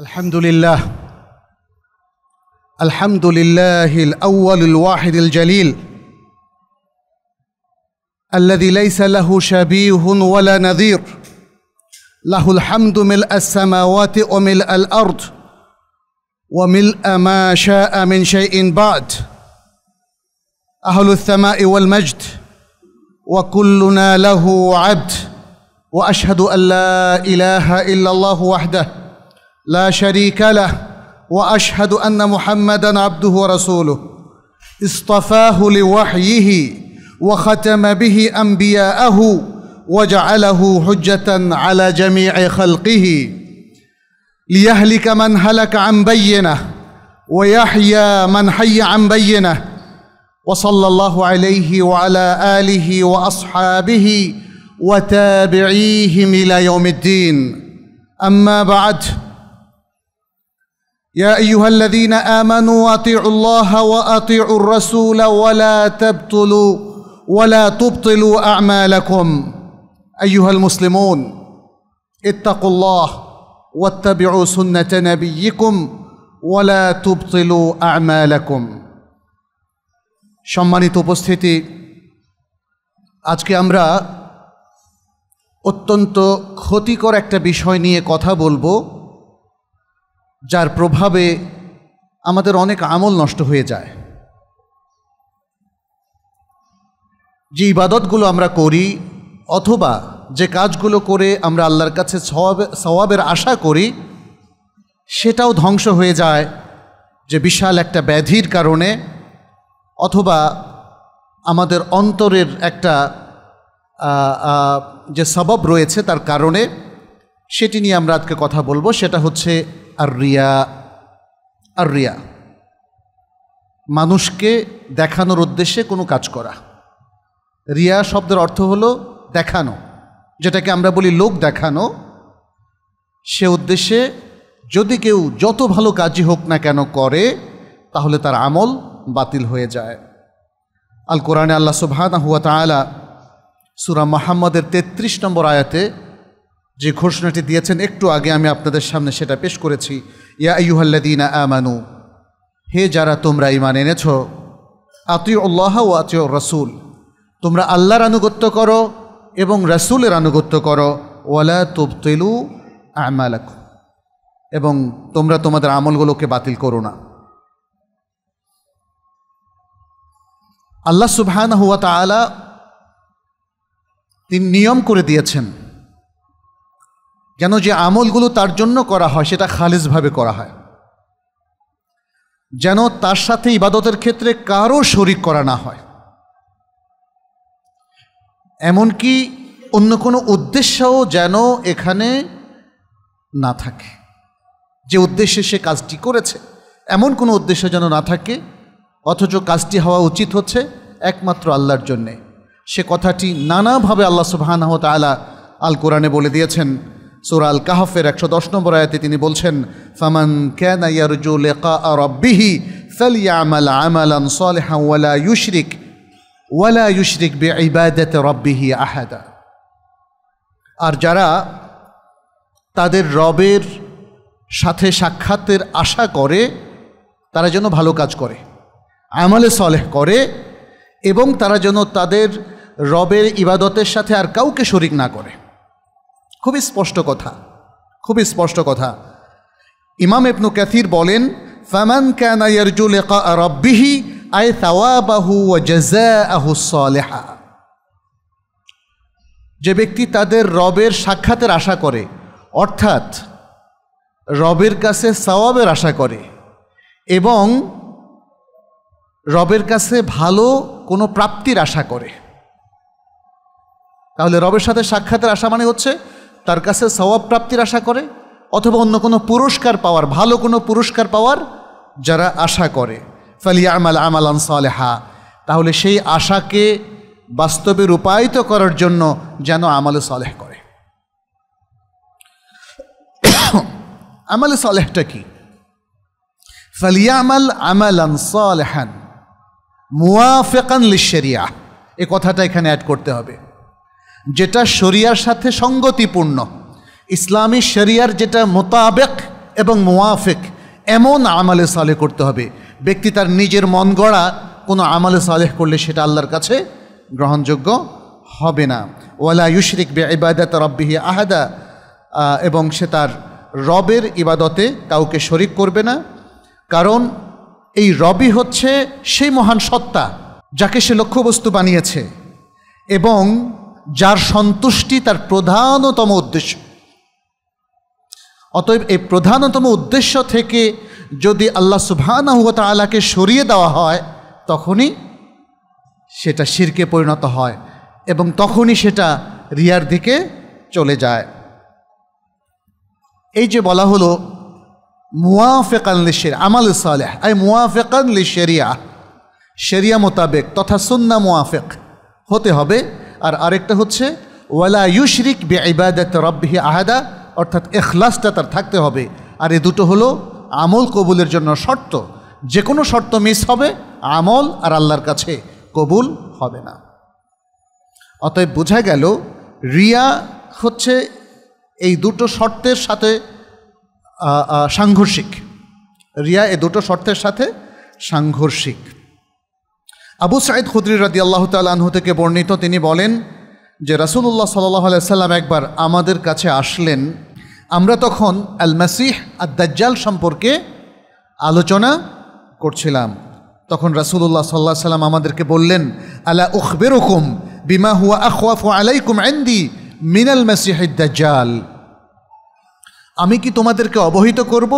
الحمد لله الحمد لله الأول الواحد الجليل. الذي ليس له شبيه ولا نظير له الحمد ملء السماوات وملء الأرض. وملء ما شاء من شيء بعد. أهل الثناء والمجد. وكلنا له عبد. وأشهد أن لا إله إلا الله وحده. لا شريك له وأشهد أن محمدا عبده ورسوله. اصطفاه لوحيه وختم به أنبياءه وجعله حجة على جميع خلقه. ليهلك من هلك عن بينة ويحيى من حي عن بينة. وصلى الله عليه وعلى آله وأصحابه وتابعيهم إلى يوم الدين. أما بعد يا ايها الذين امنوا اطيعوا الله واطيعوا الرسول ولا تبطلوا ولا تبطلوا اعمالكم ايها المسلمون اتقوا الله واتبعوا سنه نبيكم ولا تبطلوا اعمالكم সম্মানিত উপস্থিতি আজকে আমরা অত্যন্ত ক্ষতিকর একটা বিষয় নিয়ে কথা বলবো যার প্রভাবে আমাদের অনেক আমল নষ্ট হয়ে যায়। যে ইবাদতগুলো আমরা করি অথবা যে কাজগুলো করে আমরা আল্লাহর কাছে সওয়াবের আশা করি, সেটাও ধ্বংস হয়ে যায় যে বিশাল একটা ব্যাধির কারণে অথবা আমাদের অন্তরের একটা যে সবব রয়েছে তার কারণে সেটি নিয়ে আমরা আজকে কথা বলব। সেটা হচ্ছে আর রিয়া আর রিয়া মানুষকে দেখানোর উদ্দেশ্যে কোনো কাজ করা। রিয়া শব্দের অর্থ হলো দেখানো, যেটাকে আমরা বলি লোক দেখানো। সে উদ্দেশ্যে যদি কেউ যত ভালো কাজই হোক না কেন করে, তাহলে তার আমল বাতিল হয়ে যায়। আল কোরআনে আল্লাহ সুবহানা হুয়া তালা সুরা মাহমদের তেত্রিশ নম্বর আয়াতে যে ঘোষণাটি দিয়েছেন, একটু আগে আমি আপনাদের সামনে সেটা পেশ করেছি। ইয়া আইয়ুহাল্লাদিনা আমানু, হে যারা তোমরা ইমান এনেছ আতিউ আল্লাহ ও আতিউ রসুল তোমরা আল্লাহর আনুগত্য করো এবং রসুলের আনুগত্য করো। ওয়ালা তুবতেলু আমালাক এবং তোমরা তোমাদের আমলগুলোকে বাতিল করো না। আল্লাহ সুবহান হুয়া তালা তিনি নিয়ম করে দিয়েছেন। যেন যে আমলগুলো তার জন্য করা হয়, সেটা খালিজভাবে করা হয়। যেন তার সাথে ইবাদতের ক্ষেত্রে কারও শরিক করা না হয়। এমনকি অন্য কোনো উদ্দেশ্যও যেন এখানে না থাকে। যে উদ্দেশ্যে সে কাজটি করেছে, এমন কোনো উদ্দেশ্য যেন না থাকে, অথচ কাজটি হওয়া উচিত হচ্ছে একমাত্র আল্লাহর জন্যে। সে কথাটি নানাভাবে আল্লাহ সুবাহানহ তালা আল কোরআনে বলে দিয়েছেন সুরা আল কাহফের একশো দশ নম্বর আয়াতে তিনি বলছেন, ফামান ক্যান ইয়ারজু লেকা রব্বিহি ফালিয়ামাল আমালান সালেহা ওয়ালা ইউশরিক ওয়ালা ইউশরিক বে ইবাদত রব্বিহি আহাদা। আর যারা তাদের রবের সাথে সাক্ষাতের আশা করে, তারা যেন ভালো কাজ করে, আমলে সলেহ করে, এবং তারা যেন তাদের রবের ইবাদতের সাথে আর কাউকে শরিক না করে। খুবই স্পষ্ট কথা, খুবই স্পষ্ট কথা। ইমাম ইবনু ক্যাথির বলেন, ফামান ক্যান ইয়ারজুল রব্বিহি আয় তাওয়াবাহু জাজাহু সালেহা। যে ব্যক্তি তাদের রবের সাক্ষাতের আশা করে, অর্থাৎ রবের কাছে সওয়াবের আশা করে, এবং রবের কাছে ভালো কোনো প্রাপ্তির আশা করে। তাহলে রবের সাথে সাক্ষাতের আশা মানে হচ্ছে তার কাছে সওয়াব প্রাপ্তির আশা করে অথবা অন্য কোনো পুরস্কার পাওয়ার, ভালো কোনো পুরস্কার পাওয়ার যারা আশা করে। ফালিয়া আমাল আমাল আনসালেহা তাহলে সেই আশাকে বাস্তবে রূপায়িত করার জন্য যেন আমলে সলেহ করে। আমলে সলেহটা কি? ফালিয়ামাল আমালান সালেহান। মুওয়াফেকান লিশরিয়া এ কথাটা এখানে অ্যাড করতে হবে। যেটা শরিয়ার সাথে সঙ্গতিপূর্ণ। ইসলামী শরিয়ার যেটা মোতাবেক এবং মোয়াফেক এমন আমলে সালে করতে হবে। ব্যক্তি তার নিজের মন গড়া কোনো আমলে সালেহ করলে সেটা আল্লাহর কাছে গ্রহণযোগ্য হবে না। ওয়ালা ইউশরিক বে ইবাদত রব্বিহি আহাদা এবং সে তার রবের ইবাদতে কাউকে শরিক করবে না। কারণ এই রবি হচ্ছে সেই মহান সত্তা যাকে সে লক্ষ্যবস্তু বানিয়েছে। এবং যার সন্তুষ্টি তার প্রধানতম উদ্দেশ্য। অতএব এই প্রধানতম উদ্দেশ্য থেকে যদি আল্লাহ সুবহানাহু ওয়া তাআলাকে সরিয়ে দেওয়া হয়, তখনই সেটা শিরকে পরিণত হয় এবং তখনই সেটা রিয়ার দিকে চলে যায়। এই যে বলা হলো, মুওয়াফেকান লিশের আমাল সালেহ, আই মুওয়াফেকান লিশেরিয়া শেরিয়া মোতাবেক তথা সুন্না মুওয়াফেক হতে হবে আর আরেকটা হচ্ছে, ওয়ালা ইউশরিক বে ইবাদত রব্বিহি আহাদা অর্থাৎ এখলাসটা তার থাকতে হবে। আর এ দুটো হলো, আমল কবুলের জন্য শর্ত। যে কোনো শর্ত মিস হবে, আমল আর আল্লাহর কাছে কবুল হবে না। অতএব বোঝা গেল, রিয়া হচ্ছে এই দুটো শর্তের সাথে সাংঘর্ষিক। রিয়া এই দুটো শর্তের সাথে সাংঘর্ষিক। আবু সাইদ খুদ্রি রাদি আল্লাহ তালহু থেকে বর্ণিত, তিনি বলেন যে রাসুল্লাহ সাল্লাহ সাল্লাম একবার আমাদের কাছে আসলেন। আমরা তখন আল মাসিহ আর দাজ্জাল সম্পর্কে আলোচনা করছিলাম। তখন রাসুল্লাহ সাল্লাহ সাল্লাম আমাদেরকে বললেন, আলা উখবেরকুম বিমা হুয়া আখওয়াফু আলাইকুম আন্দি মিনাল মাসিহ দাজ্জাল আমি কি তোমাদেরকে অবহিত করব?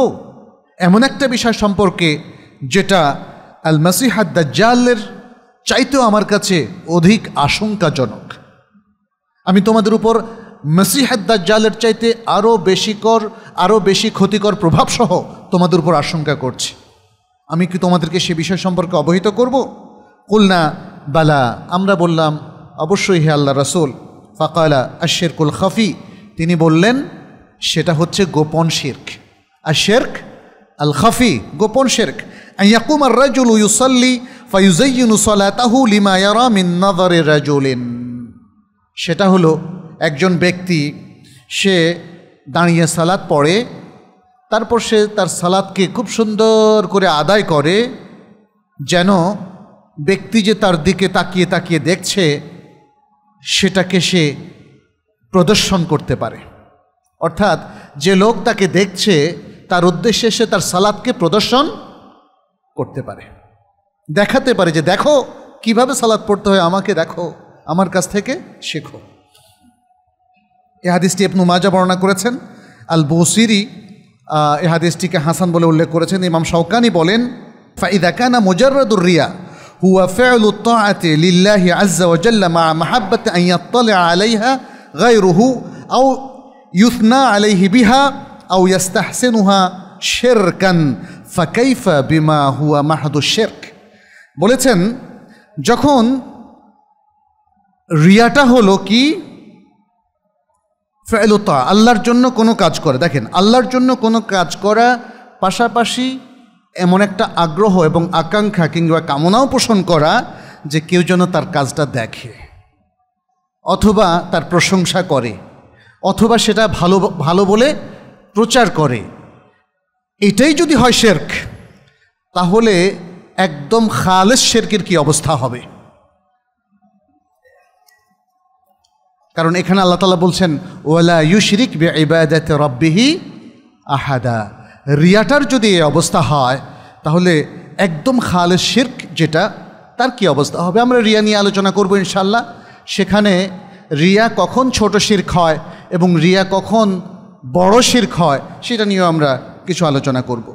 এমন একটা বিষয় সম্পর্কে যেটা আল মাসিহাদ দাজ্জালের চাইতেও আমার কাছে অধিক আশঙ্কাজনক। আমি তোমাদের উপর মসিহাদ দাজ্জালের চাইতে আরও বেশিকর আরও বেশি ক্ষতিকর প্রভাবসহ তোমাদের উপর আশঙ্কা করছি। আমি কি তোমাদেরকে সে বিষয় সম্পর্কে অবহিত করব? কুলনা, বালা, আমরা বললাম, অবশ্যই হে আল্লাহ রসুল। ফাকালা আশের কুল খাফি, তিনি বললেন, সেটা হচ্ছে গোপন শির্ক। আর শেরক আল খাফি গোপন শেরক। ইয়াকুম আর রাজুল ইউসাল্লি ফাইউজাইয়িনু সালাতাহু লিমা ইয়ারা মিন নাযারি রাজুলিন। সেটা হলো একজন ব্যক্তি, সে দাঁড়িয়ে সালাত পড়ে, তারপর সে তার সালাদকে খুব সুন্দর করে আদায় করে, যেন ব্যক্তি যে তার দিকে তাকিয়ে তাকিয়ে দেখছে, সেটাকে সে প্রদর্শন করতে পারে। অর্থাৎ যে লোক তাকে দেখছে, তার উদ্দেশ্যে সে তার সালাদকে প্রদর্শন করতে পারে। দেখাতে পারে যে দেখো কিভাবে সালাদ পড়তে হয় আমাকে দেখো আমার কাছ থেকে শেখো এ হাদিসটি ইবনু মাজা বর্ণনা করেছেন আল বসিরি এ হাদিসটিকে হাসান বলে উল্লেখ করেছেন ইমাম শৌকানি বলেন ফাইদা কানা মুজাররাদুর রিয়া هو فعل الطاعة لله عز وجل مع محبة أن يطلع عليها غيره أو يثنى عليه بها أو يستحسنها شركا فكيف بما هو محض الشرك বলেছেন, যখন রিয়াটা হলো কি? ফেলতা আল্লাহর জন্য কোনো কাজ করে। দেখেন, আল্লাহর জন্য কোনো কাজ করা পাশাপাশি এমন একটা আগ্রহ এবং আকাঙ্ক্ষা কিংবা কামনাও পোষণ করা যে কেউ যেন তার কাজটা দেখে অথবা তার প্রশংসা করে অথবা সেটা ভালো ভালো বলে প্রচার করে। এটাই যদি হয় শেরক, তাহলে একদম খালেস শেরকের কি অবস্থা হবে? কারণ এখানে আল্লাহ তালা বলছেন, ওয়ালা ইউশরিক ইবাদত রব্বিহি আহাদা। রিয়াটার যদি এই অবস্থা হয়, তাহলে একদম খালেস শির্ক যেটা, তার কি অবস্থা হবে? আমরা রিয়া নিয়ে আলোচনা করব ইনশাল্লাহ সেখানে রিয়া কখন ছোট শির্ক হয় এবং রিয়া কখন বড় শির্ক হয়, সেটা নিয়েও আমরা কিছু আলোচনা করব।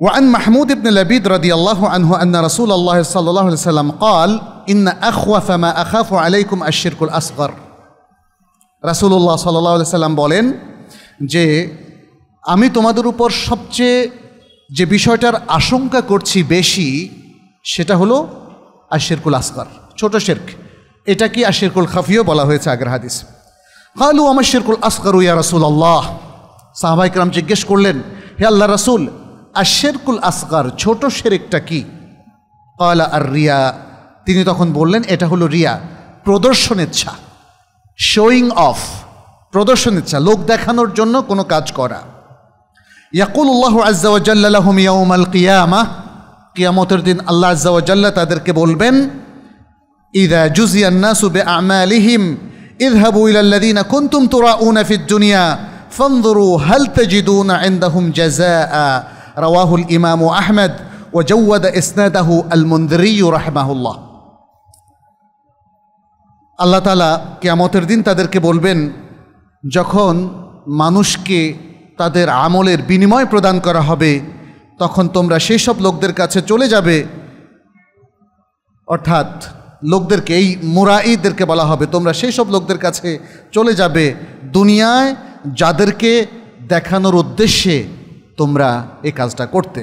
وعن محمود بن لبيد رضي الله عنه أن رسول الله صلى الله عليه وسلم قال إن أخوف ما أخاف عليكم الشرك الأصغر رسول الله صلى الله عليه وسلم বলেন যে আমি তোমাদের উপর সবচেয়ে যে বিষয়টার আশঙ্কা করছি বেশি সেটা হলো আশিরকুল আসগর ছোট শেরক এটা কি আশিরকুল খাফিও বলা হয়েছে আগের হাদিস কালু আমার শিরকুল আসগর ইয়া রসুল আল্লাহ সাহাবাইকরাম জিজ্ঞেস করলেন হে আল্লাহ রসুল আর শেরকুল আসগার, ছোট শেরেকটা কি? কয়লা আর রিয়া। তিনি তখন বললেন, এটা হলো রিয়া, প্রদর্শনের ছা শোয়িং অফ প্রদর্শনের ছা, লোক দেখানোর জন্য কোনো কাজ করা। ইয়াকুল্লাহ আজ্জাওয়াজাল্লাহম মিয়াউমাল কিয়ামা। কিয়ামতের দিন আল্লাহ আজ্জাওয়াজাল্লাহ তাদেরকে বলবেন, ইদা জুজিয়ান্না সুবে আমালিহিম ইদহাবু ইলাল্লাদিনা কুন্তুম তুরা উনাফিদ দুনিয়া ফন্দরু হাল তাজিদুনা ইন্দাহুম জাযাআ। رواه الإمام أحمد وجود إسناده المنذري رحمه الله আল্লাহ তালা কেয়ামতের দিন তাদেরকে বলবেন যখন মানুষকে তাদের আমলের বিনিময় প্রদান করা হবে তখন তোমরা সেই সব লোকদের কাছে চলে যাবে অর্থাৎ লোকদেরকে এই মুরাইদেরকে বলা হবে তোমরা সেই সব লোকদের কাছে চলে যাবে দুনিয়ায় যাদেরকে দেখানোর উদ্দেশ্যে তোমরা এই কাজটা করতে।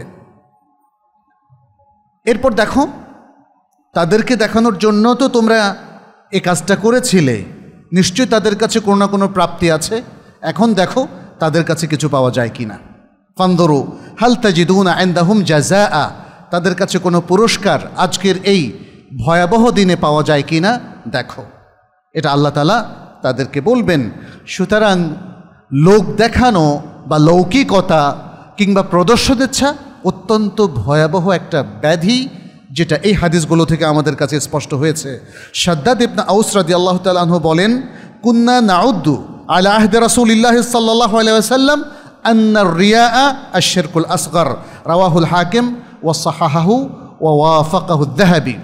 এরপর দেখো, তাদেরকে দেখানোর জন্য তো তোমরা এ কাজটা করেছিলে। নিশ্চয়ই তাদের কাছে কোনো না কোনো প্রাপ্তি আছে। এখন দেখো, তাদের কাছে কিছু পাওয়া যায় কি না ফান্দরু হাল তাজিদুন আইন্দাহুম জাজা তাদের কাছে কোনো পুরস্কার আজকের এই ভয়াবহ দিনে পাওয়া যায় কি না দেখো। এটা আল্লাহ তালা তাদেরকে বলবেন, সুতরাং লোক দেখানো বা লৌকিকতা কিংবা প্রদর্শনেচ্ছা অত্যন্ত ভয়াবহ একটা ব্যাধি, যেটা এই হাদিসগুলো থেকে আমাদের কাছে স্পষ্ট হয়েছে। সাদ্দাদ ইবনা আউস রাদি আল্লাহ তালাহ বলেন, কুন্না নাউদ্দু আলা আহদ রাসুলিল্লাহ সাল্লাহ আলাইসাল্লাম আন্নার রিয়া আশেরকুল আসগর। রাওয়াহুল হাকিম ও সাহাহু ও ওয়াফাকাহুদ্দাহাবি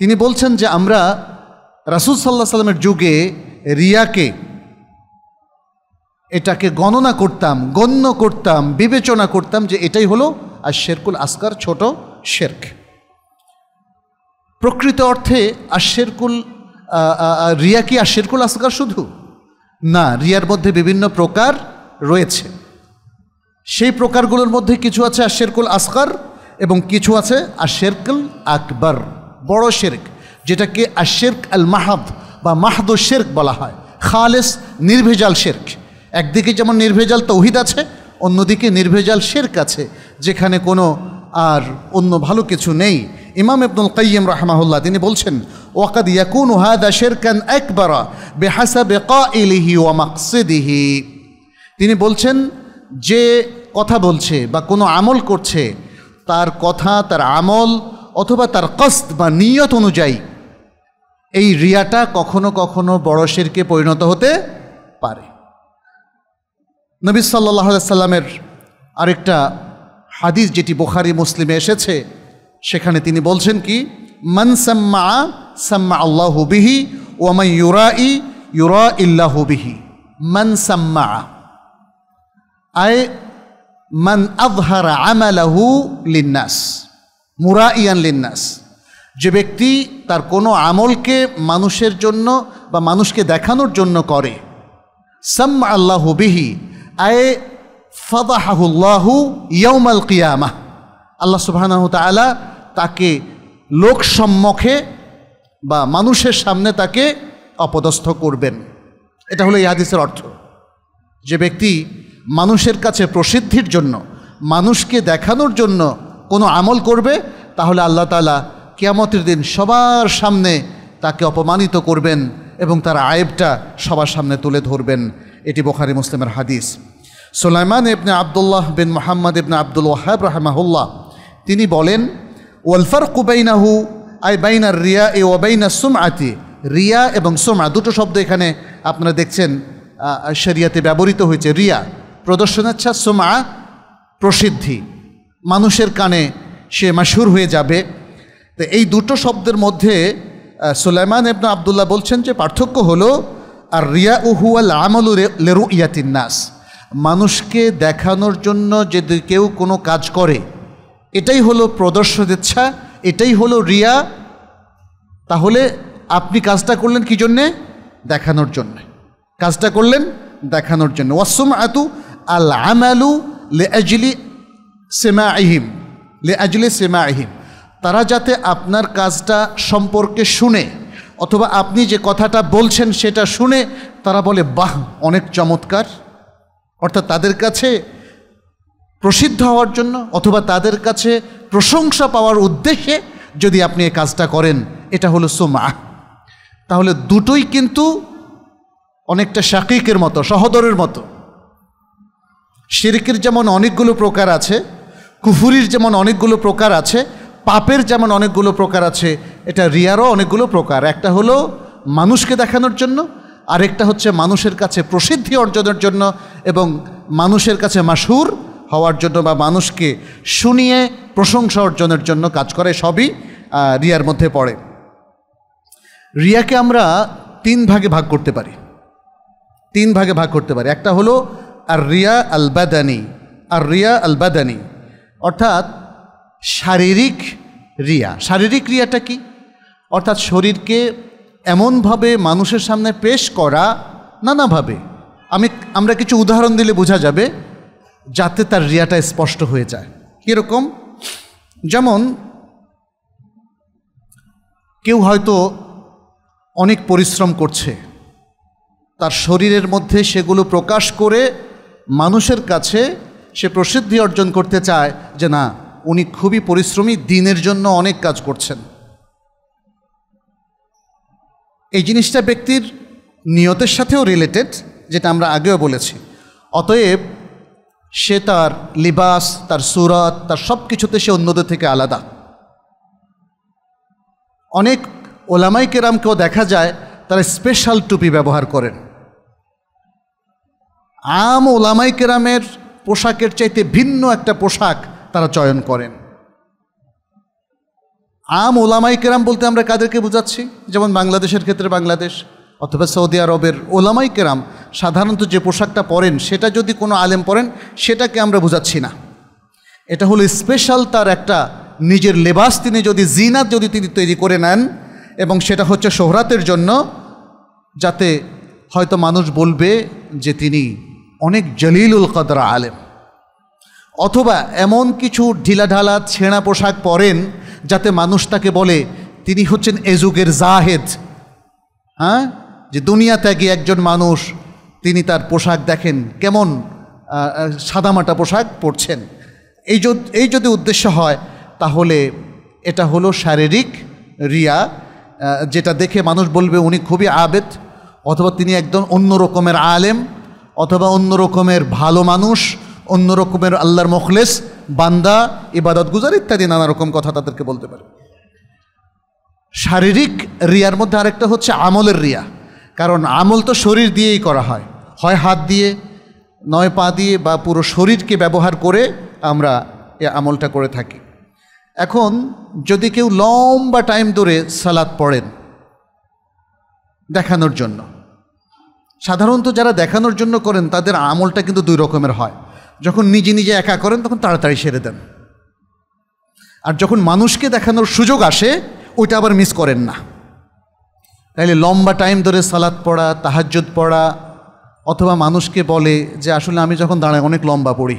তিনি বলছেন যে আমরা রাসুল সাল্লাহ সাল্লামের যুগে রিয়াকে এটাকে গণনা করতাম, গণ্য করতাম, বিবেচনা করতাম যে এটাই হলো আর শেরকুল আসকার ছোট শেরক। প্রকৃত অর্থে আর শেরকুল রিয়া কি আর শেরকুল আসকার শুধু? না, রিয়ার মধ্যে বিভিন্ন প্রকার রয়েছে। সেই প্রকারগুলোর মধ্যে কিছু আছে আশেরকুল আসকার এবং কিছু আছে আশেরকুল আকবর, বড় শেরক, যেটাকে আর আশেরক আল মাহাদ বা মাহাদ শেরক বলা হয়, খালেস নির্ভেজাল শেরক। একদিকে যেমন নির্ভেজাল তৌহিদ আছে, অন্যদিকে নির্ভেজাল শেরক আছে, যেখানে কোনো আর অন্য ভালো কিছু নেই। ইমাম ইবনুল কাইয়িম রাহমাহুল্লাহ তিনি বলছেন, ওয়াকাদ ইয়াকুনু হাদা শিরকান আকবারা বিহাসাবে কাইলিহি ওয়া মাকসিদিহি। তিনি বলছেন, যে কথা বলছে বা কোনো আমল করছে, তার কথা, তার আমল অথবা তার কস্ত বা নিয়ত অনুযায়ী এই রিয়াটা কখনো কখনো বড় শিরকে পরিণত হতে পারে। নবী সাল্লাহ সাল্লামের আরেকটা হাদিস যেটি বোখারি, মুসলিমে এসেছে, সেখানে তিনি বলছেন কি, মান সাম্মা সাম্মা আল্লাহ বিহি ওয়ামাই ইউরা ই ইউরা ইল্লাহ বিহি। মান সাম্মা। আয়, মান আজহারা আমালাহু লিন্নাস। মুরা ইয়ান লিন্নাস। যে ব্যক্তি তার কোনো আমলকে মানুষের জন্য বা মানুষকে দেখানোর জন্য করে সাম আল্লাহ বিহি আয়ে ফাদাহাহুল্লাহু ইয়ৌমাল কিয়ামা আল্লাহ সুবাহানাহু তালা তাকে লোক সম্মুখে বা মানুষের সামনে তাকে অপদস্থ করবেন। এটা হলো এই হাদিসের অর্থ। যে ব্যক্তি মানুষের কাছে প্রসিদ্ধির জন্য, মানুষকে দেখানোর জন্য কোনো আমল করবে, তাহলে আল্লাহ তালা কিয়ামতের দিন সবার সামনে তাকে অপমানিত করবেন এবং তার আয়েবটা সবার সামনে তুলে ধরবেন। এটি বোখারি মুসলিমের হাদিস। সোলাইমান ইবনে আবদুল্লাহ বিন মোহাম্মদ ইবনে আব্দুল ওয়াহাব রাহমাহুল্লাহ, তিনি বলেন ওয়ালফার কুবাইনাহু আই বাইনার রিয়া এ ওয়াবাইনা সুমআতি। রিয়া এবং সুমা দুটো শব্দ এখানে আপনারা দেখছেন শরিয়াতে ব্যবহৃত হয়েছে। রিয়া প্রদর্শনাচ্ছা সুমা প্রসিদ্ধি। মানুষের কানে সে মাসুর হয়ে যাবে। তো এই দুটো শব্দের মধ্যে সুলাইমান এবনা আবদুল্লাহ বলছেন যে পার্থক্য হলো আর রিয়া উহুয়াল আমলু লেরু ইয়াতিন নাস। মানুষকে দেখানোর জন্য যদি কেউ কোনো কাজ করে, এটাই হলো প্রদর্শন ইচ্ছা, এটাই হলো রিয়া। তাহলে আপনি কাজটা করলেন কি জন্যে? দেখানোর জন্যে। কাজটা করলেন দেখানোর জন্য। ওয়াসুম আতু আল আমালু লে আজলি সেমা আহিম লে আজলি সেমা আহিম তারা যাতে আপনার কাজটা সম্পর্কে শুনে অথবা আপনি যে কথাটা বলছেন সেটা শুনে তারা বলে, বাহ, অনেক চমৎকার। অর্থাৎ তাদের কাছে প্রসিদ্ধ হওয়ার জন্য অথবা তাদের কাছে প্রশংসা পাওয়ার উদ্দেশ্যে যদি আপনি এই কাজটা করেন, এটা হলো সোমা তাহলে দুটোই কিন্তু অনেকটা শাকিকের মতো, সহদরের মতো। শিরকের যেমন অনেকগুলো প্রকার আছে, কুফুরির যেমন অনেকগুলো প্রকার আছে পাপের যেমন অনেকগুলো প্রকার আছে, এটা রিয়ারও অনেকগুলো প্রকার। একটা হলো মানুষকে দেখানোর জন্য, আরেকটা হচ্ছে মানুষের কাছে প্রসিদ্ধি অর্জনের জন্য এবং মানুষের কাছে মাসুর হওয়ার জন্য বা মানুষকে শুনিয়ে প্রশংসা অর্জনের জন্য কাজ করে, সবই রিয়ার মধ্যে পড়ে। রিয়াকে আমরা তিন ভাগে ভাগ করতে পারি। তিন ভাগে ভাগ করতে পারি। একটা হলো আর রিয়া আলবাদানি আর রিয়া আলবাদানি। অর্থাৎ শারীরিক রিয়া। শারীরিক রিয়াটা কি? অর্থাৎ শরীরকে এমনভাবে মানুষের সামনে পেশ করা নানাভাবে। আমি, আমরা কিছু উদাহরণ দিলে বোঝা যাবে যাতে তার রিয়াটা স্পষ্ট হয়ে যায়। কীরকম? যেমন, কেউ হয়তো অনেক পরিশ্রম করছে। তার শরীরের মধ্যে সেগুলো প্রকাশ করে মানুষের কাছে সে প্রসিদ্ধি অর্জন করতে চায় যে না উনি খুবই পরিশ্রমী, দিনের জন্য অনেক কাজ করছেন। এই জিনিসটা ব্যক্তির নিয়তের সাথেও রিলেটেড যেটা আমরা আগেও বলেছি। অতএব, সে তার লিবাস, তার সুরত, তার সব কিছুতে সে অন্যদের থেকে আলাদা। অনেক ওলামাই কেরামকেও দেখা যায়, তারা স্পেশাল টুপি ব্যবহার করেন। আম ওলামাই কেরামের পোশাকের চাইতে ভিন্ন একটা পোশাক তারা চয়ন করেন। আম ওলামাই কেরাম বলতে আমরা কাদেরকে বোঝাচ্ছি? যেমন বাংলাদেশের ক্ষেত্রে বাংলাদেশ অথবা সৌদি আরবের ওলামাই কেরাম সাধারণত যে পোশাকটা পরেন, সেটা যদি কোনো আলেম পরেন, সেটাকে আমরা বোঝাচ্ছি না। এটা হলো স্পেশাল তার একটা নিজের লেবাস তিনি যদি জিনাত যদি তিনি তৈরি করে নেন, এবং সেটা হচ্ছে সোহরাতের জন্য, যাতে হয়তো মানুষ বলবে যে তিনি অনেক জলিলুল কদরা আলেম। অথবা এমন কিছু ঢিলাঢালা ছেঁড়া পোশাক পরেন যাতে মানুষ তাকে বলে, তিনি হচ্ছেন এযুগের জাহেদ। হ্যাঁ? যে দুনিয়া ত্যাগী একজন মানুষ, তিনি তার পোশাক দেখেন কেমন সাদামাটা পোশাক পরছেন। এই এই যদি উদ্দেশ্য হয়, তাহলে এটা হলো শারীরিক রিয়া যেটা দেখে মানুষ বলবে, উনি খুবই আবেদ। অথবা তিনি একদম অন্য রকমের আলেম, অথবা অন্য রকমের ভালো মানুষ অন্য রকমের আল্লাহর মখলেস, বান্দা, ইবাদত গুজার ইত্যাদি নানা রকম কথা তাদেরকে বলতে পারে। শারীরিক রিয়ার মধ্যে আরেকটা হচ্ছে আমলের রিয়া। কারণ আমল তো শরীর দিয়েই করা হয়। হয় হাত দিয়ে, নয় পা দিয়ে বা পুরো শরীরকে ব্যবহার করে আমরা এ আমলটা করে থাকি। এখন যদি কেউ লম্বা টাইম ধরে সালাদ পড়েন দেখানোর জন্য, সাধারণত যারা দেখানোর জন্য করেন তাদের আমলটা কিন্তু দুই রকমের হয়। যখন নিজে নিজে একা করেন, তখন তাড়াতাড়ি সেরে দেন। আর যখন মানুষকে দেখানোর সুযোগ আসে, ওইটা আবার মিস করেন না। তাইলে লম্বা টাইম ধরে সালাদ পড়া, তাহাজ্জুদ পড়া, অথবা মানুষকে বলে যে, আসলে আমি যখন দাঁড়াই, অনেক লম্বা পড়ি।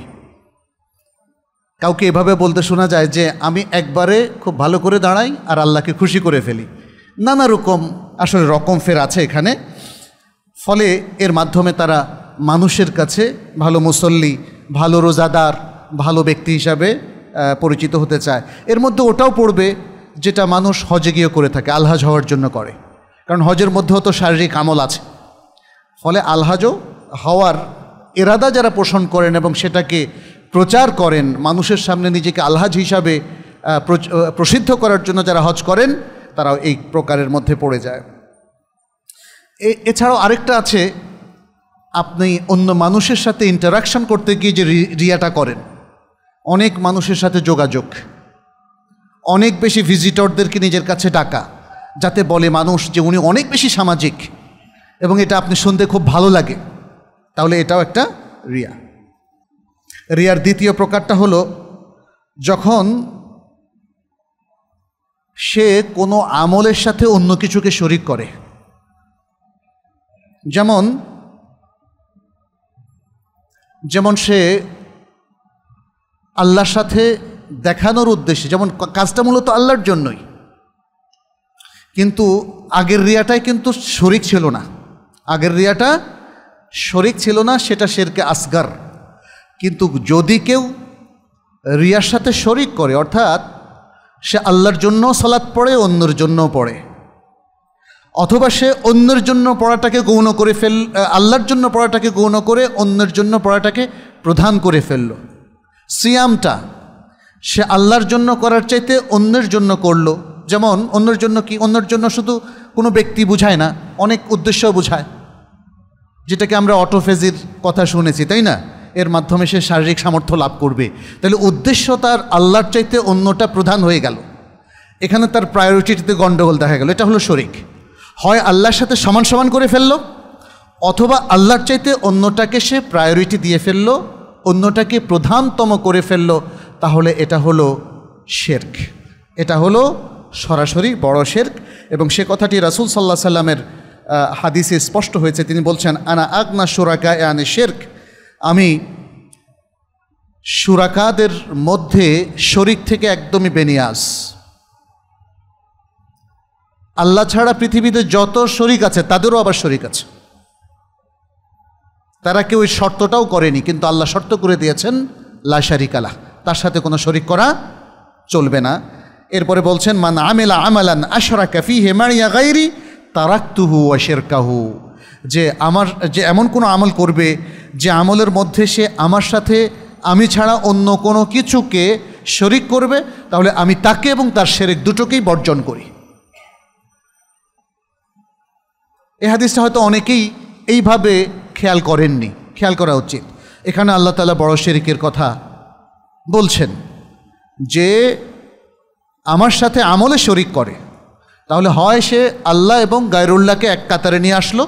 কাউকে এভাবে বলতে শোনা যায় যে, আমি একবারে খুব ভালো করে দাঁড়াই আর আল্লাহকে খুশি করে ফেলি। নানা রকম আসলে রকম ফের আছে এখানে। ফলে এর মাধ্যমে তারা মানুষের কাছে ভালো মুসল্লি ভালো রোজাদার, ভালো ব্যক্তি হিসাবে পরিচিত হতে চায়। এর মধ্যে ওটাও পড়বে যেটা মানুষ হজে গিয়ে করে থাকে, আলহাজ হওয়ার জন্য করে। কারণ হজের মধ্যেও তো শারীরিক আমল আছে। ফলে আলহাজও হওয়ার এরাদা যারা পোষণ করেন এবং সেটাকে প্রচার করেন, মানুষের সামনে নিজেকে আলহাজ হিসাবে প্রসিদ্ধ করার জন্য যারা হজ করেন, তারাও এই প্রকারের মধ্যে পড়ে যায়। এছাড়াও আরেকটা আছে আপনি অন্য মানুষের সাথে ইন্টারাকশন করতে গিয়ে যে রিয়াটা করেন, অনেক মানুষের সাথে যোগাযোগ, অনেক বেশি ভিজিটরদেরকে নিজের কাছে ডাকা, যাতে বলে মানুষ যে উনি অনেক বেশি সামাজিক এবং এটা আপনি শুনতে খুব ভালো লাগে, তাহলে এটাও একটা রিয়া। রিয়ার দ্বিতীয় প্রকারটা হলো, যখন সে কোনো আমলের সাথে অন্য কিছুকে শরিক করে, যেমন যেমন সে আল্লাহর সাথে দেখানোর উদ্দেশ্যে, যেমন কাজটা মূলত আল্লাহর জন্যই। কিন্তু আগের রিয়াটাই কিন্তু শরিক ছিল না। আগের রিয়াটা শরিক ছিল না, সেটা শেরকে আসগার। কিন্তু যদি কেউ রিয়ার সাথে শরিক করে, অর্থাৎ সে আল্লাহর জন্য সালাত পড়ে, অন্যের জন্যও পড়ে। অথবা সে অন্যের জন্য পড়াটাকে গৌণ করে ফেল আল্লাহর জন্য পড়াটাকে গৌণ করে অন্যের জন্য পড়াটাকে প্রধান করে ফেলল। সিয়ামটা সে আল্লাহর জন্য করার চাইতে অন্যের জন্য করল। যেমন, অন্যের জন্য কি? অন্যের জন্য শুধু কোনো ব্যক্তি বুঝায় না, অনেক উদ্দেশ্য বুঝায়। যেটাকে আমরা অটোফেজির কথা শুনেছি, তাই না? এর মাধ্যমে সে শারীরিক সামর্থ্য লাভ করবে। তাহলে উদ্দেশ্য তার আল্লাহর চাইতে অন্যটা প্রধান হয়ে গেল। এখানে তার প্রায়োরিটিতে গণ্ডগোল দেখা গেল। এটা হলো শরিক। হয় আল্লাহর সাথে সমান সমান করে ফেলল? অথবা আল্লাহর চাইতে অন্যটাকে সে প্রায়োরিটি দিয়ে ফেলল, অন্যটাকে প্রধানতম করে ফেলল, তাহলে এটা হলো শেরক এটা হলো সরাসরি বড় শেরক এবং সে কথাটি রাসুল সাল্লাহ সাল্লামের হাদিসে স্পষ্ট হয়েছে। তিনি বলছেন, আনা আগনা সুরাকা আনে শেরক আমি সুরাকাদের মধ্যে শরিক থেকে একদমই বেনিয়াস আল্লাহ ছাড়া পৃথিবীতে যত শরিক আছে, তাদেরও আবার শরিক আছে। তারা কেউ ওই শর্তটাও করেনি, কিন্তু আল্লাহ শর্ত করে দিয়েছেন, লা শারিকালা তার সাথে কোনো শরিক করা চলবে না। এরপরে বলছেন, মান আমেলা আমালান আশরা কাফি হেমারিয়া গাইরি তারাক্তুহু কাহু যে আমার, যে এমন কোনো আমল করবে যে আমলের মধ্যে সে আমার সাথে, আমি ছাড়া অন্য কোনো কিছুকে শরিক করবে, তাহলে আমি তাকে এবং তার শেরেক দুটোকেই বর্জন করি। এ হাদিসটা হয়তো অনেকেই এইভাবে খেয়াল করেননি, খেয়াল করা উচিত। এখানে আল্লাহ তালা বড় শেরিকের কথা বলছেন যে, আমার সাথে আমলে শরিক করে, তাহলে হয় সে আল্লাহ এবং গায়রুল্লাহকে এক কাতারে নিয়ে আসলো,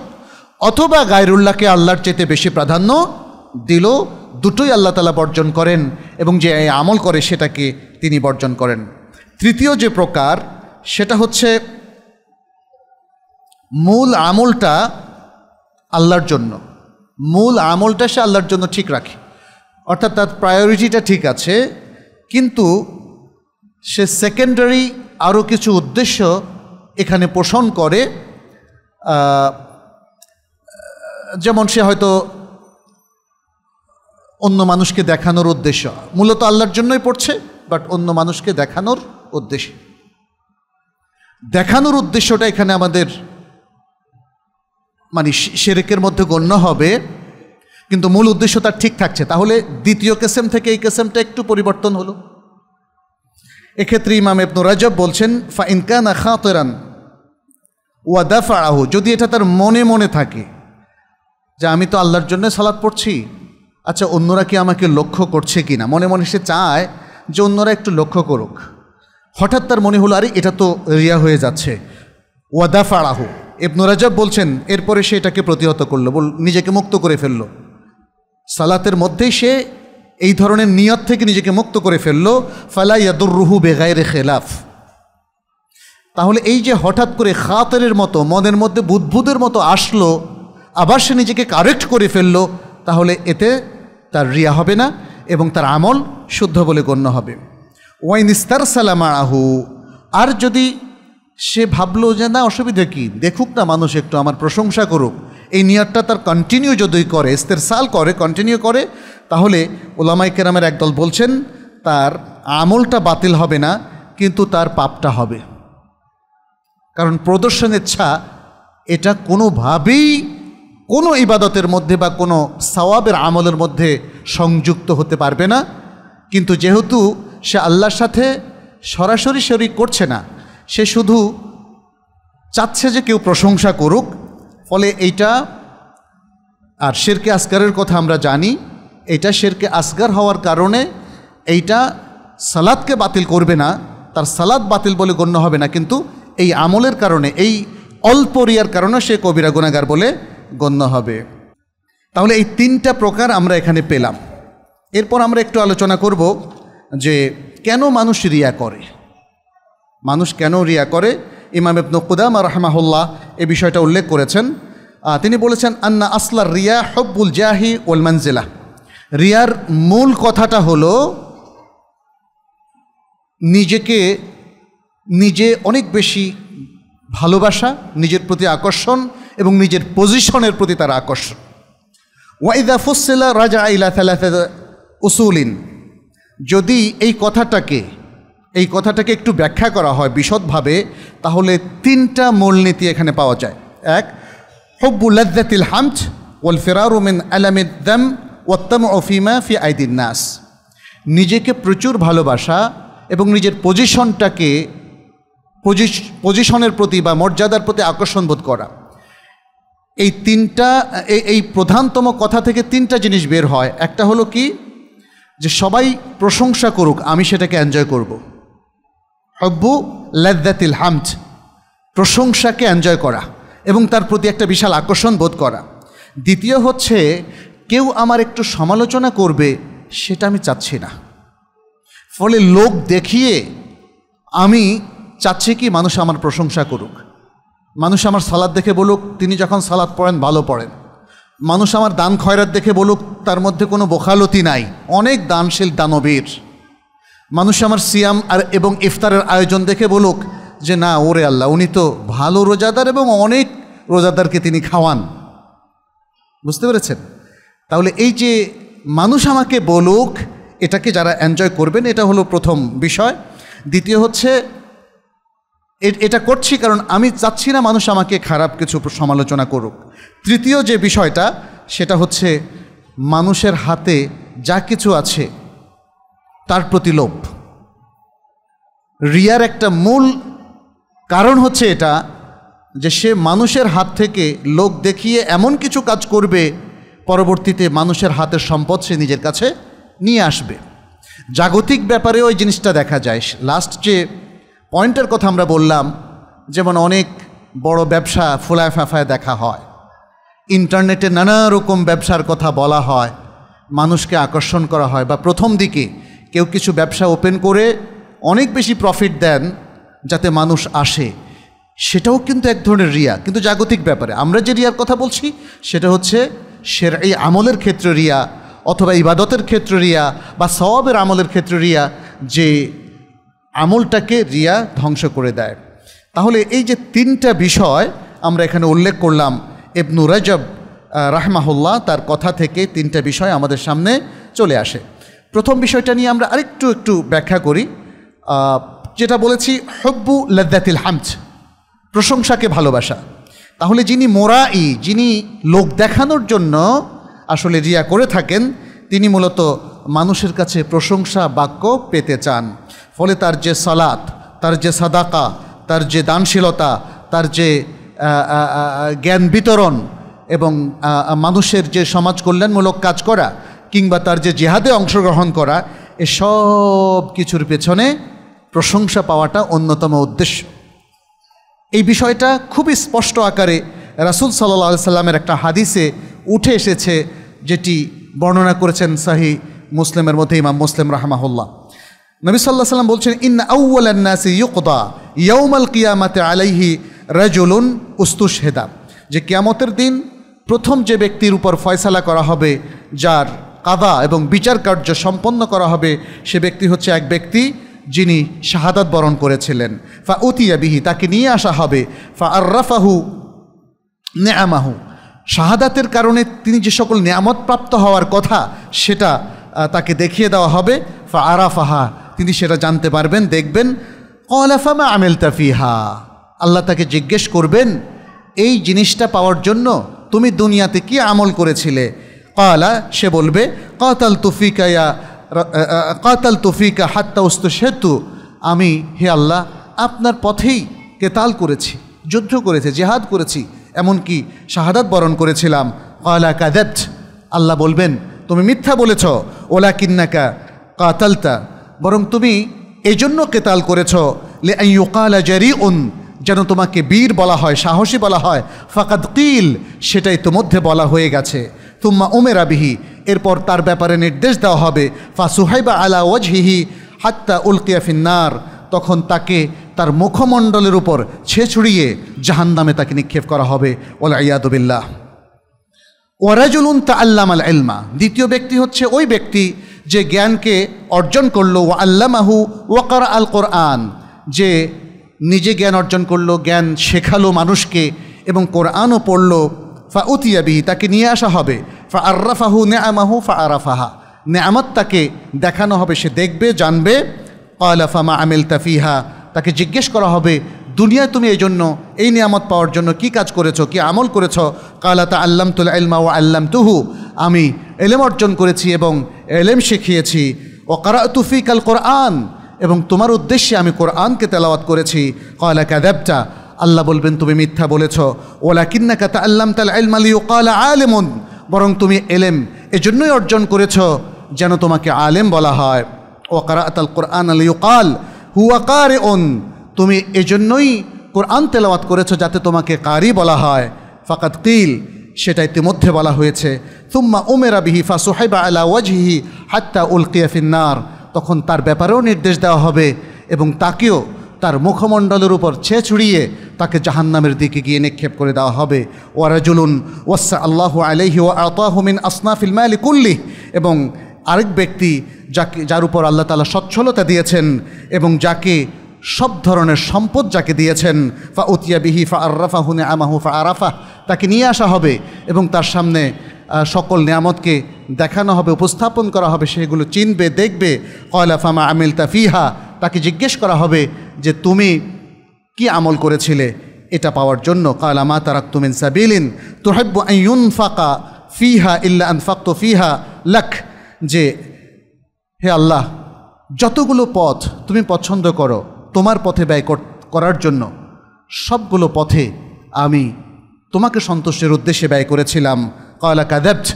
অথবা গায়রুল্লাহকে আল্লাহর চেতে বেশি প্রাধান্য দিল, দুটোই আল্লাহ তালা বর্জন করেন এবং যে আমল করে সেটাকে তিনি বর্জন করেন। তৃতীয় যে প্রকার, সেটা হচ্ছে মূল আমলটা আল্লাহর জন্য। মূল আমলটা সে আল্লাহর জন্য ঠিক রাখে। অর্থাৎ তার প্রায়োরিটিটা ঠিক আছে, কিন্তু সে সেকেন্ডারি আরও কিছু উদ্দেশ্য এখানে পোষণ করে যেমন সে হয়তো অন্য মানুষকে দেখানোর উদ্দেশ্য। মূলত আল্লাহর জন্যই পড়ছে বাট অন্য মানুষকে দেখানোর উদ্দেশ্য। দেখানোর উদ্দেশ্যটা এখানে আমাদের মানে শেরেকের মধ্যে গণ্য হবে, কিন্তু মূল উদ্দেশ্য তার ঠিক থাকছে। তাহলে দ্বিতীয় কেসেম থেকে এই কেসেমটা একটু পরিবর্তন হলো। এক্ষেত্রে ইমাম এবনু রাজব বলছেন, ফা ইনকান ইনকানা খাতেরান ওয়াদাফা আহু যদি এটা তার মনে মনে থাকে যে আমি তো আল্লাহর জন্য সালাদ পড়ছি আচ্ছা অন্যরা কি আমাকে লক্ষ্য করছে কি না মনে মনে সে চায় যে অন্যরা একটু লক্ষ্য করুক। হঠাৎ তার মনে হলো, আরে এটা তো রিয়া হয়ে যাচ্ছে। ওয়াদাফা আহু এবনু রাজব বলছেন, এরপরে সে এটাকে প্রতিহত করল, বল, নিজেকে মুক্ত করে ফেলল। সালাতের মধ্যেই সে এই ধরনের নিয়ত থেকে নিজেকে মুক্ত করে ফেলল, ফালা ইয়াদুররুহু বেগাইরে খেলাফ। তাহলে এই যে হঠাৎ করে খাতের মতো, মনের মধ্যে বুদ্বুদের মতো আসলো, আবার সে নিজেকে কারেক্ট করে ফেলল, তাহলে এতে তার রিয়া হবে না এবং তার আমল শুদ্ধ বলে গণ্য হবে। ওয়াইন ইস্তার সালামা আহু আর যদি সে ভাবলো যে, না, অসুবিধা কি? দেখুক না মানুষ একটু, আমার প্রশংসা করুক। এই নিয়ারটা তার কন্টিনিউ যদি করে, ইস্তের সাল করে কন্টিনিউ করে, তাহলে ওলামাই কেরামের একদল বলছেন, তার আমলটা বাতিল হবে না, কিন্তু তার পাপটা হবে। কারণ প্রদর্শন ছা, এটা কোনোভাবেই কোনো ইবাদতের মধ্যে বা কোনো সওয়াবের আমলের মধ্যে সংযুক্ত হতে পারবে না। কিন্তু যেহেতু সে আল্লাহর সাথে সরাসরি শরিক করছে না সে শুধু চাচ্ছে যে কেউ প্রশংসা করুক, ফলে এইটা আর শেরকে আসগারের কথা আমরা জানি এটা শেরকে আসগার হওয়ার কারণে এইটা সালাদকে বাতিল করবে না, তার সালাদ বাতিল বলে গণ্য হবে না, কিন্তু এই আমলের কারণে, এই অল্প রিয়ার কারণে সে কবিরা গুণাগার বলে গণ্য হবে। তাহলে এই তিনটা প্রকার আমরা এখানে পেলাম। এরপর আমরা একটু আলোচনা করব যে কেন মানুষ রিয়া করে? মানুষ কেন রিয়া করে? ইমাম ইবনু কুদাম রহমাহুল্লাহ এ বিষয়টা উল্লেখ করেছেন। তিনি বলেছেন, আন্না আসলার রিয়া হব্বুল জাহি ওল মানজিলা। রিয়ার মূল কথাটা হলো, নিজেকে নিজে অনেক বেশি ভালোবাসা, নিজের প্রতি আকর্ষণ এবং নিজের পজিশনের প্রতি তার আকর্ষণ। ওয়াইদা ফুসিলা রাজা ইলা উসুলিন। যদি এই কথাটাকে এই কথাটাকে একটু ব্যাখ্যা করা হয় বিশদভাবে, তাহলে তিনটা মূলনীতি এখানে পাওয়া যায়। এক হব্বুল্লাদ্দাতিল হামচ ওয়াল ফেরারুমিন আলামিদ্দাম ওত্তম অফিমা ফি আইদিন নাস। নিজেকে প্রচুর ভালোবাসা এবং নিজের পজিশনটাকে পজিশনের প্রতি বা মর্যাদার প্রতি আকর্ষণ বোধ করা। এই তিনটা এই প্রধানতম কথা থেকে তিনটা জিনিস বের হয়। একটা হলো কি? যে সবাই প্রশংসা করুক, আমি সেটাকে এনজয় করব। হব্বু লেদ্দাতিল হামদ। প্রশংসাকে এনজয় করা এবং তার প্রতি একটা বিশাল আকর্ষণ বোধ করা। দ্বিতীয় হচ্ছে, কেউ আমার একটু সমালোচনা করবে, সেটা আমি চাচ্ছি না। ফলে লোক দেখিয়ে আমি চাচ্ছি কি মানুষ আমার প্রশংসা করুক। মানুষ আমার সালাদ দেখে বলুক, তিনি যখন সালাদ পড়েন, ভালো পড়েন। মানুষ আমার দান খয়রাত দেখে বলুক, তার মধ্যে কোনো বোখালতি নাই। অনেক দানশীল দানবীর। মানুষ আমার সিয়াম আর এবং ইফতারের আয়োজন দেখে বলুক যে না, ওরে আল্লাহ, উনি তো ভালো রোজাদার এবং অনেক রোজাদারকে তিনি খাওয়ান। বুঝতে পেরেছেন? তাহলে এই যে মানুষ আমাকে বলুক, এটাকে যারা এনজয় করবেন, এটা হলো প্রথম বিষয়। দ্বিতীয় হচ্ছে এটা করছি কারণ আমি চাচ্ছি না মানুষ আমাকে খারাপ কিছু সমালোচনা করুক। তৃতীয় যে বিষয়টা, সেটা হচ্ছে মানুষের হাতে যা কিছু আছে তার প্রতি লোভ। রিয়ার একটা মূল কারণ হচ্ছে এটা, যে সে মানুষের হাত থেকে লোক দেখিয়ে এমন কিছু কাজ করবে, পরবর্তীতে মানুষের হাতের সম্পদ সে নিজের কাছে নিয়ে আসবে। জাগতিক ব্যাপারে ওই জিনিসটা দেখা যায়। লাস্ট যে পয়েন্টের কথা আমরা বললাম, যেমন অনেক বড় ব্যবসা ফোলায় ফাফায় দেখা হয়। ইন্টারনেটে নানা রকম ব্যবসার কথা বলা হয়। মানুষকে আকর্ষণ করা হয় বা প্রথম দিকে কেউ কিছু ব্যবসা ওপেন করে অনেক বেশি প্রফিট দেন যাতে মানুষ আসে। সেটাও কিন্তু এক ধরনের রিয়া, কিন্তু জাগতিক ব্যাপারে। আমরা যে রিয়ার কথা বলছি, সেটা হচ্ছে সের এই আমলের ক্ষেত্রে রিয়া, অথবা ইবাদতের ক্ষেত্রে রিয়া, বা সবাবের আমলের ক্ষেত্রে রিয়া, যে আমলটাকে রিয়া ধ্বংস করে দেয়। তাহলে এই যে তিনটা বিষয় আমরা এখানে উল্লেখ করলাম এবনু রাজব রাহমাহুল্লাহ তার কথা থেকে তিনটা বিষয় আমাদের সামনে চলে আসে। প্রথম বিষয়টা নিয়ে আমরা আরেকটু একটু ব্যাখ্যা করি। যেটা বলেছি, হব্বু লদ্দাতিল হামচ প্রশংসাকে ভালোবাসা। তাহলে যিনি মোরাই, যিনি লোক দেখানোর জন্য আসলে রিয়া করে থাকেন, তিনি মূলত মানুষের কাছে প্রশংসা, বাক্য পেতে চান। ফলে তার যে সালাত, তার যে সাদাকা, তার যে দানশীলতা, তার যে জ্ঞান বিতরণ এবং মানুষের যে সমাজ কল্যাণমূলক কাজ করা কিংবা তার যে জেহাদে অংশগ্রহণ করা এসব কিছুর পেছনে প্রশংসা পাওয়াটা অন্যতম উদ্দেশ্য। এই বিষয়টা খুবই স্পষ্ট আকারে রাসুল সাল্লা সাল্লামের একটা হাদিসে উঠে এসেছে, যেটি বর্ণনা করেছেন সাহি মুসলিমের মধ্যে ইমাম মুসলিম রাহমাহুল্লাহ। নবী সাল্লাহ সাল্লাম বলছেন ইন আউ্লান্নাসি ইউকদা ইয়ৌমাল কিয়ামাতে আলাইহি রাজুলুন উস্তুস হেদা যে কিয়ামতের দিন প্রথম যে ব্যক্তির উপর ফয়সালা করা হবে, যার কাদা এবং বিচার কার্য সম্পন্ন করা হবে, সে ব্যক্তি হচ্ছে এক ব্যক্তি যিনি শাহাদাত বরণ করেছিলেন। ফা উতিয়া বিহি, তাকে নিয়ে আসা হবে। ফা আর্রাফাহু নেয়ামাহু। শাহাদাতের কারণে তিনি যে সকল নিয়ামত প্রাপ্ত হওয়ার কথা, সেটা তাকে দেখিয়ে দেওয়া হবে। ফা আরাফাহা, তিনি সেটা জানতে পারবেন, দেখবেন। কলাফামা আমেল তাফিহা আল্লাহ তাকে জিজ্ঞেস করবেন, এই জিনিসটা পাওয়ার জন্য তুমি দুনিয়াতে কি আমল করেছিলে? কলা সে বলবে কতাল তুফিকা ইয়া কাতাল তুফিকা হাত্তা উস্ত সেতু আমি হে আল্লাহ, আপনার পথেই কেতাল করেছি, যুদ্ধ করেছে, জেহাদ করেছি, এমনকি শাহাদাত বরণ করেছিলাম। কলা কাদেত আল্লাহ বলবেন, তুমি মিথ্যা বলেছ ওলা কিন্নাকা কাতালতা। বরং তুমি এই জন্য কেতাল করেছ লে ইউকালা জারি উন যেন তোমাকে বীর বলা হয়, সাহসী বলা হয়। ফাকাদ কিল, সেটাই তো মধ্যে বলা হয়ে গেছে। তুম্মা উমের আবিহি এরপর তার ব্যাপারে নির্দেশ দেওয়া হবে, ফা সুহাইবা আলা ওয়াজহিহি হাত্তা উলকিয়া ফিন্নার। তখন তাকে তার মুখমণ্ডলের উপর ছেছড়িয়ে জাহান্নামে তাকে নিক্ষেপ করা হবে ওলা ইয়াদুবিল্লাহ ওয়ারাজুলুন তা আল্লাম আল এলমা দ্বিতীয় ব্যক্তি হচ্ছে ওই ব্যক্তি যে জ্ঞানকে অর্জন করল ও আল্লামাহু ওয়াকার আল কোরআন। যে নিজে জ্ঞান অর্জন করল, জ্ঞান শেখালো মানুষকে এবং কোরআনও পড়ল ফা উতিয়াবিহি তাকে নিয়ে আসা হবে। ফা আর্রাফাহু নেআমাহু ফা আরাফাহা নেয়ামত তাকে দেখানো হবে, সে দেখবে, জানবে। কয়লাফামা আমিল তাফিহা তাকে জিজ্ঞেস করা হবে, দুনিয়ায় তুমি এই জন্য, এই নিয়ামত পাওয়ার জন্য কি কাজ করেছ, কি আমল করেছ? কালা তা আল্লাম তুল আলমা ও আল্লাম তুহু আমি এলেম অর্জন করেছি এবং এলেম শিখিয়েছি। ও কারা তুফিকাল কোরআন, এবং তোমার উদ্দেশ্যে আমি কোরআনকে তেলাওয়াত করেছি। কয়লা ক্যাদেবটা আল্লাহ বলবেন, তুমি মিথ্যা বলেছ। ওলা কিন্না কাতা আল্লাম তাল আলমালি কালা আলেমন। বরং তুমি এলেম এজন্যই অর্জন করেছ যেন তোমাকে আলেম বলা হয়। ও কারাত আল কোরআন আল ইউকাল হুয়া কারে ওন তুমি এজন্যই কোরআন তেলাওয়াত করেছ যাতে তোমাকে কারি বলা হয়। ফাকাত কিল, সেটা ইতিমধ্যে বলা হয়েছে। তুম্মা উমেরা বিহি ফা সোহেবা আলা ওয়াজহিহি হাত্তা উল কিয়াফিন্নার তখন তার ব্যাপারেও নির্দেশ দেওয়া হবে এবং তাকেও তার মুখমণ্ডলের উপর ছে ছুড়িয়ে তাকে জাহান্নামের দিকে গিয়ে নিক্ষেপ করে দেওয়া হবে। ওয়ারাজুলুন ওয়াসা আল্লাহ আলহি ও আতাহমিন আসনাফিল মালি কুল্লি এবং আরেক ব্যক্তি যাকে, যার উপর আল্লাহ তালা সচ্ছলতা দিয়েছেন এবং যাকে সব ধরনের সম্পদ যাকে দিয়েছেন ফা উতিয়া বিহি ফা আর্রাফা হুনে আমাহু ফা আরাফা তাকে নিয়ে আসা হবে এবং তার সামনে সকল নিয়ামতকে দেখানো হবে, উপস্থাপন করা হবে, সেগুলো চিনবে, দেখবে। কয়লা ফামা আমিল তাফিহা তাকে জিজ্ঞেস করা হবে যে, তুমি কি আমল করেছিলে? এটা পাওয়ার জন্য কালা মা তারাক তুমিন সাবিলিন তোহেব্বু আইয়ুন ফাকা ফিহা ইল্লা আন ফাক্ত ফিহা লাখ যে, হে আল্লাহ, যতগুলো পথ তুমি পছন্দ করো, তোমার পথে ব্যয় করার জন্য সবগুলো পথে আমি তোমাকে সন্তুষ্টের উদ্দেশ্যে ব্যয় করেছিলাম। কয়লা কাদেবট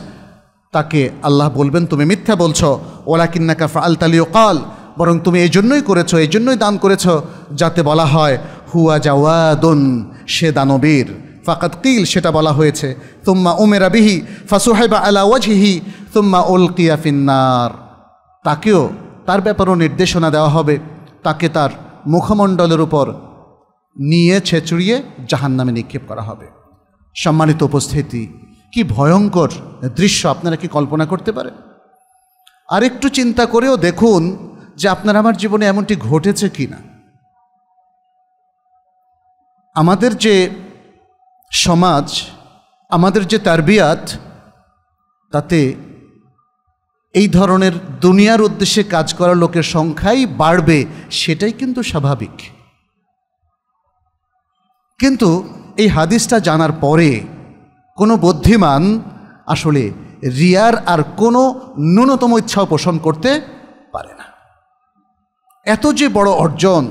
তাকে আল্লাহ বলবেন, তুমি মিথ্যা বলছো। ওলা কিন্নাকা ফাল তালিও কাল বরং তুমি এই জন্যই করেছ, এই জন্যই দান করেছ, যাতে বলা হয়, হুয়া জাওয়াদুন, সে দানবীর। ফাকাত কিল, সেটা বলা হয়েছে। তুম্মা উমেরা বিহি, ফাসুহাইবা আলা ওয়াজহিহি তুম্মা উল কিয়াফিন্নার তাকেও তার ব্যাপারেও নির্দেশনা দেওয়া হবে। তাকে তার মুখমণ্ডলের উপর নিয়ে ছেঁচড়িয়ে জাহান নামে নিক্ষেপ করা হবে। সম্মানিত উপস্থিতি, কি ভয়ঙ্কর দৃশ্য, আপনারা কি কল্পনা করতে পারেন? আরেকটু চিন্তা করেও দেখুন যে আপনার আমার জীবনে এমনটি ঘটেছে কি না আমাদের যে সমাজ, আমাদের যে তারবিয়াত, তাতে এই ধরনের দুনিয়ার উদ্দেশ্যে কাজ করা লোকের সংখ্যাই বাড়বে, সেটাই কিন্তু স্বাভাবিক। কিন্তু এই হাদিসটা জানার পরে কোনো বুদ্ধিমান আসলে রিয়ার আর কোনো ন্যূনতম ইচ্ছাও পোষণ করতে পারে না। এত যে বড় অর্জন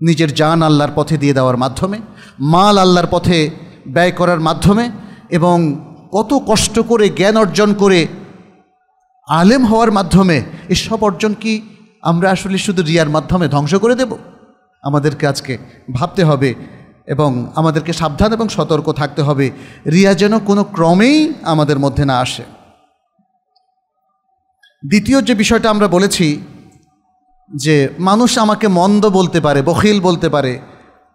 নিজের জান আল্লাহর পথে দিয়ে দেওয়ার মাধ্যমে, মাল আল্লাহর পথে ব্যয় করার মাধ্যমে, এবং কত কষ্ট করে জ্ঞান অর্জন করে আলেম হওয়ার মাধ্যমে, এসব অর্জন কি আমরা আসলে শুধু রিয়ার মাধ্যমে ধ্বংস করে দেব? আমাদেরকে আজকে ভাবতে হবে এবং আমাদেরকে সাবধান এবং সতর্ক থাকতে হবে। রিয়া যেন কোনো ক্রমেই আমাদের মধ্যে না আসে। দ্বিতীয় যে বিষয়টা আমরা বলেছি যে মানুষ আমাকে মন্দ বলতে পারে, বখিল বলতে পারে,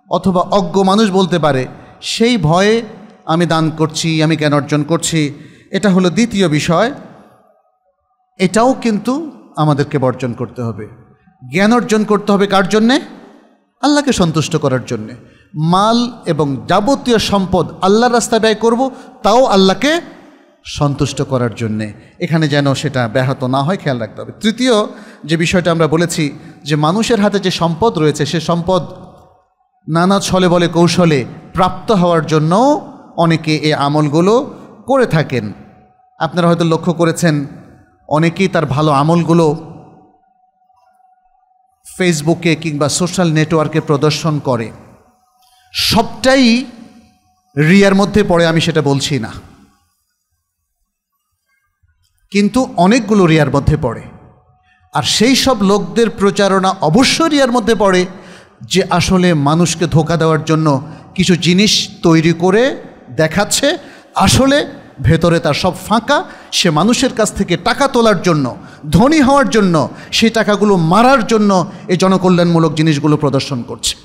অথবা অজ্ঞ মানুষ বলতে পারে, সেই ভয়ে আমি দান করছি, আমি জ্ঞান অর্জন করছি। এটা হলো দ্বিতীয় বিষয়। এটাও কিন্তু আমাদেরকে বর্জন করতে হবে। জ্ঞান অর্জন করতে হবে কার জন্যে? আল্লাহকে সন্তুষ্ট করার জন্যে। মাল এবং যাবতীয় সম্পদ আল্লাহর রাস্তায় ব্যয় করব, তাও আল্লাহকে সন্তুষ্ট করার জন্যে। এখানে যেন সেটা ব্যাহত না হয়, খেয়াল রাখতে হবে। তৃতীয় যে বিষয়টা আমরা বলেছি যে মানুষের হাতে যে সম্পদ রয়েছে, সে সম্পদ নানা ছলে বলে কৌশলে প্রাপ্ত হওয়ার জন্য অনেকে এই আমলগুলো করে থাকেন। আপনারা হয়তো লক্ষ্য করেছেন, অনেকেই তার ভালো আমলগুলো ফেসবুকে কিংবা সোশ্যাল নেটওয়ার্কে প্রদর্শন করে। সবটাই রিয়ার মধ্যে পড়ে, আমি সেটা বলছি না। কিন্তু অনেকগুলো রিয়ার মধ্যে পড়ে। আর সেই সব লোকদের প্রচারণা অবশ্যই রিয়ার মধ্যে পড়ে যে আসলে মানুষকে ধোকা দেওয়ার জন্য কিছু জিনিস তৈরি করে দেখাচ্ছে, আসলে ভেতরে তার সব ফাঁকা, সে মানুষের কাছ থেকে টাকা তোলার জন্য, ধনী হওয়ার জন্য, সেই টাকাগুলো মারার জন্য এই জনকল্যাণমূলক জিনিসগুলো প্রদর্শন করছে।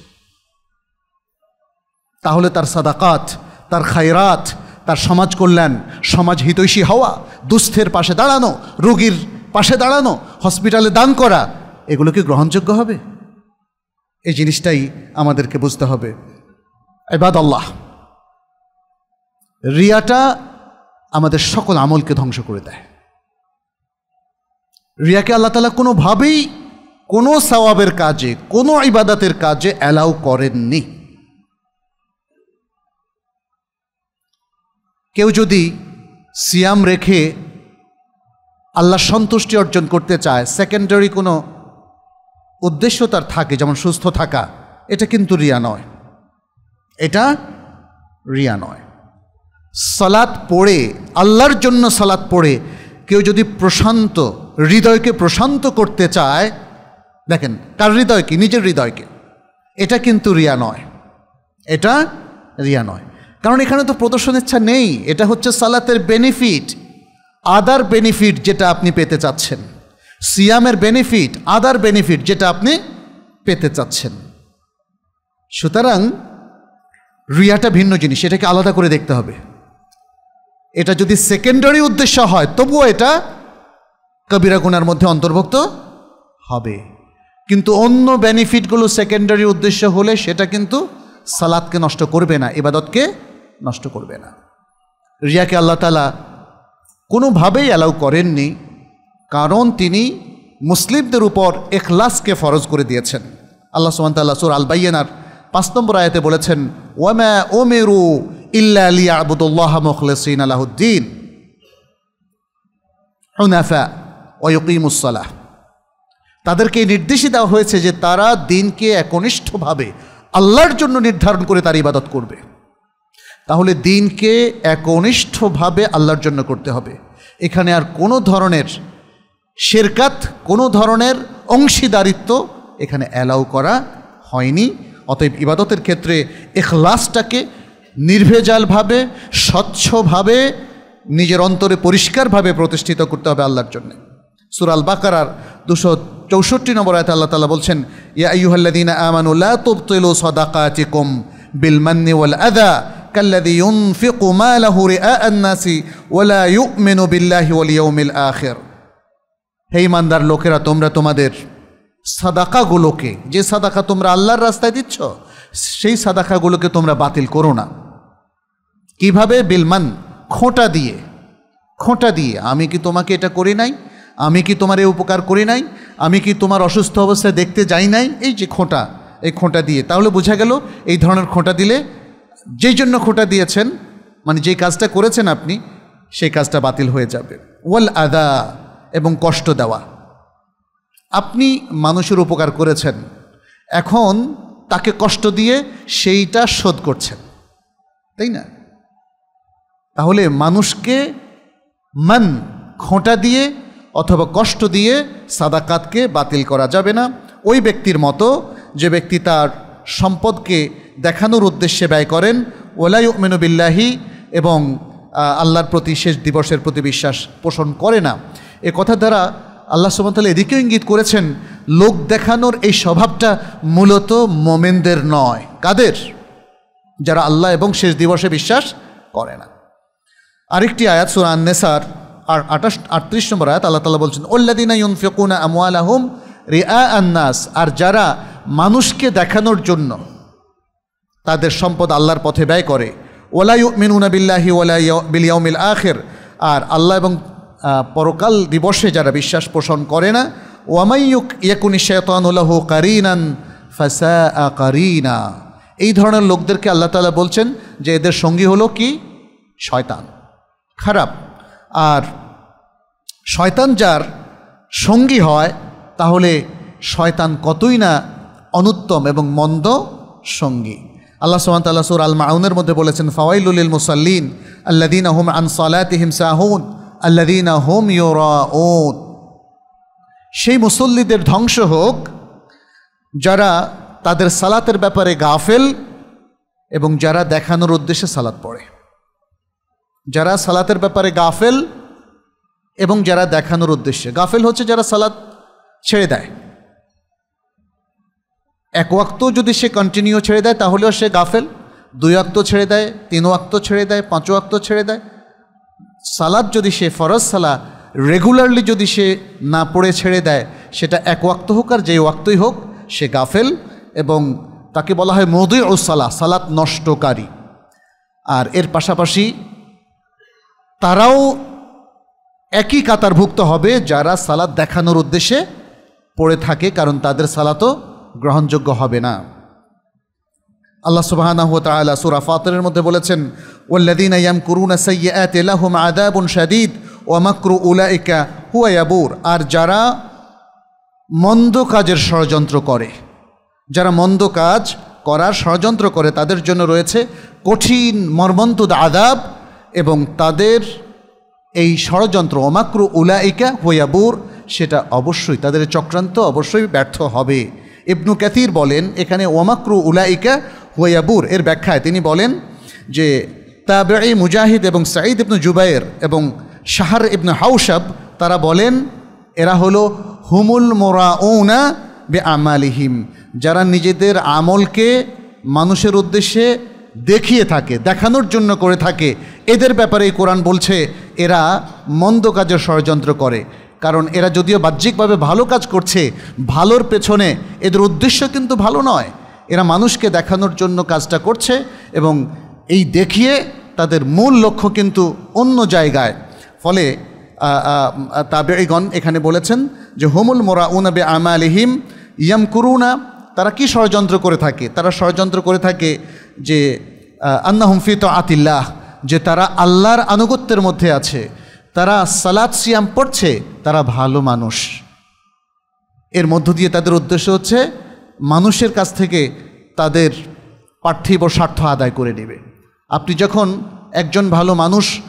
তাহলে তার সাদাকাত, তার খায়রাত তার সমাজ কল্যাণ, সমাজ হিতৈষী হওয়া, দুস্থের পাশে দাঁড়ানো, রোগীর পাশে দাঁড়ানো, হসপিটালে দান করা, এগুলো কি গ্রহণযোগ্য হবে? এই জিনিসটাই আমাদেরকে বুঝতে হবে। এবাদ আল্লাহ, রিয়াটা আমাদের সকল আমলকে ধ্বংস করে দেয়। রিয়াকে আল্লাহ তালা কোনোভাবেই কোনো সওয়াবের কাজে, কোনো ইবাদাতের কাজে অ্যালাউ করেননি। কেউ যদি সিয়াম রেখে আল্লাহ সন্তুষ্টি অর্জন করতে চায় সেকেন্ডারি কোনো উদ্দেশ্য তার থাকে, যেমন সুস্থ থাকা, এটা কিন্তু রিয়া নয়। এটা রিয়া নয়। সালাত পড়ে, আল্লাহর জন্য সালাত পড়ে, কেউ যদি প্রশান্ত, হৃদয়কে প্রশান্ত করতে চায়, দেখেন, কার হৃদয়কে নিজের হৃদয়কে। এটা কিন্তু রিয়া নয়। এটা রিয়া নয়। কারণ এখানে তো প্রদর্শন ইচ্ছা নেই। এটা হচ্ছে সালাতের বেনিফিট আদার বেনিফিট যেটা আপনি পেতে চাচ্ছেন। সিয়ামের বেনিফিট আদার বেনিফিট যেটা আপনি পেতে চাচ্ছেন। সুতরাং রিয়াটা ভিন্ন জিনিস, এটাকে আলাদা করে দেখতে হবে। এটা যদি সেকেন্ডারি উদ্দেশ্য হয়, তবুও এটা কবিরা গুনার মধ্যে অন্তর্ভুক্ত হবে। কিন্তু অন্য বেনিফিটগুলো সেকেন্ডারি উদ্দেশ্য হলে সেটা কিন্তু সালাদকে নষ্ট করবে না, ইবাদতকে নষ্ট করবে না। রিয়াকে আল্লাহ তালা কোনোভাবেই অ্যালাউ করেননি, কারণ তিনি মুসলিমদের উপর এখলাসকে ফরজ করে দিয়েছেন। আল্লাহ সুমতাল্লাহ সুর আল বাইয়ানার পাঁচ নম্বর আয়াতে বলেছেন, ওয়ামা ওমেরু ইল্লা আলী আবুদুল্লাহ মুখলেসিন আলাহুদ্দিন হুনাফা তাদেরকে নির্দেশই দেওয়া হয়েছে যে তারা দিনকে একনিষ্ঠভাবে আল্লাহর জন্য নির্ধারণ করে তার ইবাদত করবে। তাহলে দিনকে একনিষ্ঠভাবে আল্লাহর জন্য করতে হবে। এখানে আর কোনো ধরনের শেরকাত, কোনো ধরনের অংশীদারিত্ব এখানে অ্যালাউ করা হয়নি। অতএব ইবাদতের ক্ষেত্রে এখলাসটাকে নির্ভেজালভাবে, স্বচ্ছভাবে, নিজের অন্তরে পরিষ্কারভাবে প্রতিষ্ঠিত করতে হবে আল্লাহর জন্য। সুরাল বাকারার দুশো চৌষট্টি নম্বর আয়তে আল্লাহ তালা বলছেন, ইয়া আইয়ুহাল্লাদিন আমানুল্লাহ তুবতিলু সদাকাতিকুম বিল মান্নি ওয়াল আদা কাল্লাদি ইউনফিকু মালাহু রিআ আন-নাসি ওয়ালা ইউমিনু বিল্লাহি ওয়াল ইয়াউমিল আখির হে ইমানদার লোকেরা, তোমরা তোমাদের সাদাকাগুলোকে, যে সাদাকা তোমরা আল্লাহর রাস্তায় দিচ্ছ, সেই সাদাকাগুলোকে তোমরা বাতিল করো না। কীভাবে? বিলমান খোঁটা দিয়ে। খোঁটা দিয়ে, আমি কি তোমাকে এটা করি নাই? আমি কি তোমার এই উপকার করি নাই? আমি কি তোমার অসুস্থ অবস্থায় দেখতে যাই নাই? এই যে খোঁটা, এই খোঁটা দিয়ে। তাহলে বোঝা গেল, এই ধরনের খোঁটা দিলে যেই জন্য খোঁটা দিয়েছেন মানে যেই কাজটা করেছেন আপনি, সেই কাজটা বাতিল হয়ে যাবে। ওয়াল আদা এবং কষ্ট দেওয়া। আপনি মানুষের উপকার করেছেন। এখন তাকে কষ্ট দিয়ে সেইটা শোধ করছেন। তাই না? তাহলে মানুষকে মান খোঁটা দিয়ে অথবা কষ্ট দিয়ে সাদাকাতকে বাতিল করা যাবে না। ওই ব্যক্তির মতো যে ব্যক্তি তার সম্পদকে দেখানোর উদ্দেশ্যে ব্যয় করেন। ওলাই মেনবিল্লাহি এবং আল্লাহর প্রতি শেষ দিবসের প্রতি বিশ্বাস পোষণ করে না। এ কথা দ্বারা আল্লাহ সুমতাল এদিকেও ইঙ্গিত করেছেন, লোক দেখানোর এই স্বভাবটা মূলত মোমেনদের নয়। কাদের? যারা আল্লাহ এবং শেষ দিবসে বিশ্বাস করে না। আরেকটি আয়াত সুরান নেসার আর আঠাশ, আটত্রিশ নম্বর আয়াত, আল্লাহ তালা বলছেন ওল্লাদিনা ইউনফিকুনা আহম রিআ আন্নাস আর যারা মানুষকে দেখানোর জন্য তাদের সম্পদ আল্লাহর পথে ব্যয় করে। ওলাই মিনুনা বিল্লাহি ওলাই বিলিয়াউমিল আখের। আর আল্লাহ এবং পরকাল দিবসে যারা বিশ্বাস পোষণ করে না ওয়ামাইয়ুক ইয়াকুনি শেতানুল্লাহ কারিনান ফাসা কারিনা। এই ধরনের লোকদেরকে আল্লাহ তালা বলছেন যে এদের সঙ্গী হলো কি? শয়তান। খারাপ। আর শয়তান যার সঙ্গী হয়, তাহলে শয়তান কতই না অনুত্তম এবং মন্দ সঙ্গী। আল্লাহ সুমান তাল্লাহ সুর আল মাউনের মধ্যে বলেছেন, ফাওয়াইলুল মুসাল্লিন আল্লাদিন আহম আন সালাতিহিম সাহুন আল্লাদিন আহম ইউরাউন। সেই মুসল্লিদের ধ্বংস হোক, যারা তাদের সালাতের ব্যাপারে গাফেল এবং যারা দেখানোর উদ্দেশ্যে সালাত পড়ে। যারা সালাতের ব্যাপারে গাফেল এবং যারা দেখানোর উদ্দেশ্যে। গাফেল হচ্ছে যারা সালাত ছেড়ে দেয়। এক ওয়াক্ত যদি সে কন্টিনিউ ছেড়ে দেয়, তাহলেও সে গাফেল। দুই ওয়াক্ত ছেড়ে দেয়, তিন ওয়াক্ত ছেড়ে দেয়, পাঁচ ওয়াক্ত ছেড়ে দেয়। সালাদ যদি সে, ফরজ সালা রেগুলারলি যদি সে না পড়ে ছেড়ে দেয়, সেটা এক ওয়াক্ত হোক আর যে ওয়াক্তই হোক, সে গাফেল এবং তাকে বলা হয় মধু ও সালা সালাত নষ্টকারী। আর এর পাশাপাশি তারাও একই কাতারভুক্ত হবে যারা সালাদ দেখানোর উদ্দেশ্যে পড়ে থাকে, কারণ তাদের সালাতও গ্রহণযোগ্য হবে না। আল্লাহ তাআলা সূরা ফাতিরের মধ্যে বলেছেন শাদীদ, ওয়া মাকরু উলাইকা হুয়া ইয়াবুর। আর যারা মন্দ কাজের ষড়যন্ত্র করে, যারা মন্দ কাজ করার ষড়যন্ত্র করে, তাদের জন্য রয়েছে কঠিন মর্মন্তুদ আদাব এবং তাদের এই ষড়যন্ত্র অমাক্রু উলাইকা হইয়াবুর সেটা অবশ্যই, তাদের চক্রান্ত অবশ্যই ব্যর্থ হবে। ইবনু ক্যাথির বলেন, এখানে ওমাক্রু উলাইকা হইয়াবুর এর ব্যাখ্যায় তিনি বলেন যে তাবে মুজাহিদ এবং সাঈদ ইবনু জুবাইর এবং শাহর ইবনু হাউসাব তারা বলেন, এরা হলো হুমুল মোরাউনা বে আমালিহিম যারা নিজেদের আমলকে মানুষের উদ্দেশ্যে দেখিয়ে থাকে, দেখানোর জন্য করে থাকে। এদের ব্যাপারে কোরআন বলছে, এরা মন্দ কাজের ষড়যন্ত্র করে। কারণ এরা যদিও বাহ্যিকভাবে ভালো কাজ করছে, ভালোর পেছনে এদের উদ্দেশ্য কিন্তু ভালো নয়। এরা মানুষকে দেখানোর জন্য কাজটা করছে এবং এই দেখিয়ে তাদের মূল লক্ষ্য কিন্তু অন্য জায়গায়। ফলে তাবেগণ এখানে বলেছেন যে, হোমুল মোরা উনাবে আমালিহিম ইয়াম কুরুনা তারা কি ষড়যন্ত্র করে থাকে? তারা ষড়যন্ত্র করে থাকে যে আন্না হুমফিত আতিল্লাহ যে তারা আল্লাহর আনুগত্যের মধ্যে আছে। তারা সালাদ সিয়াম পড়ছে, তারা ভালো মানুষ। এর মধ্য দিয়ে তাদের উদ্দেশ্য হচ্ছে, মানুষের কাছ থেকে তাদের পার্থিব স্বার্থ আদায় করে নেবে। আপনি যখন একজন ভালো মানুষ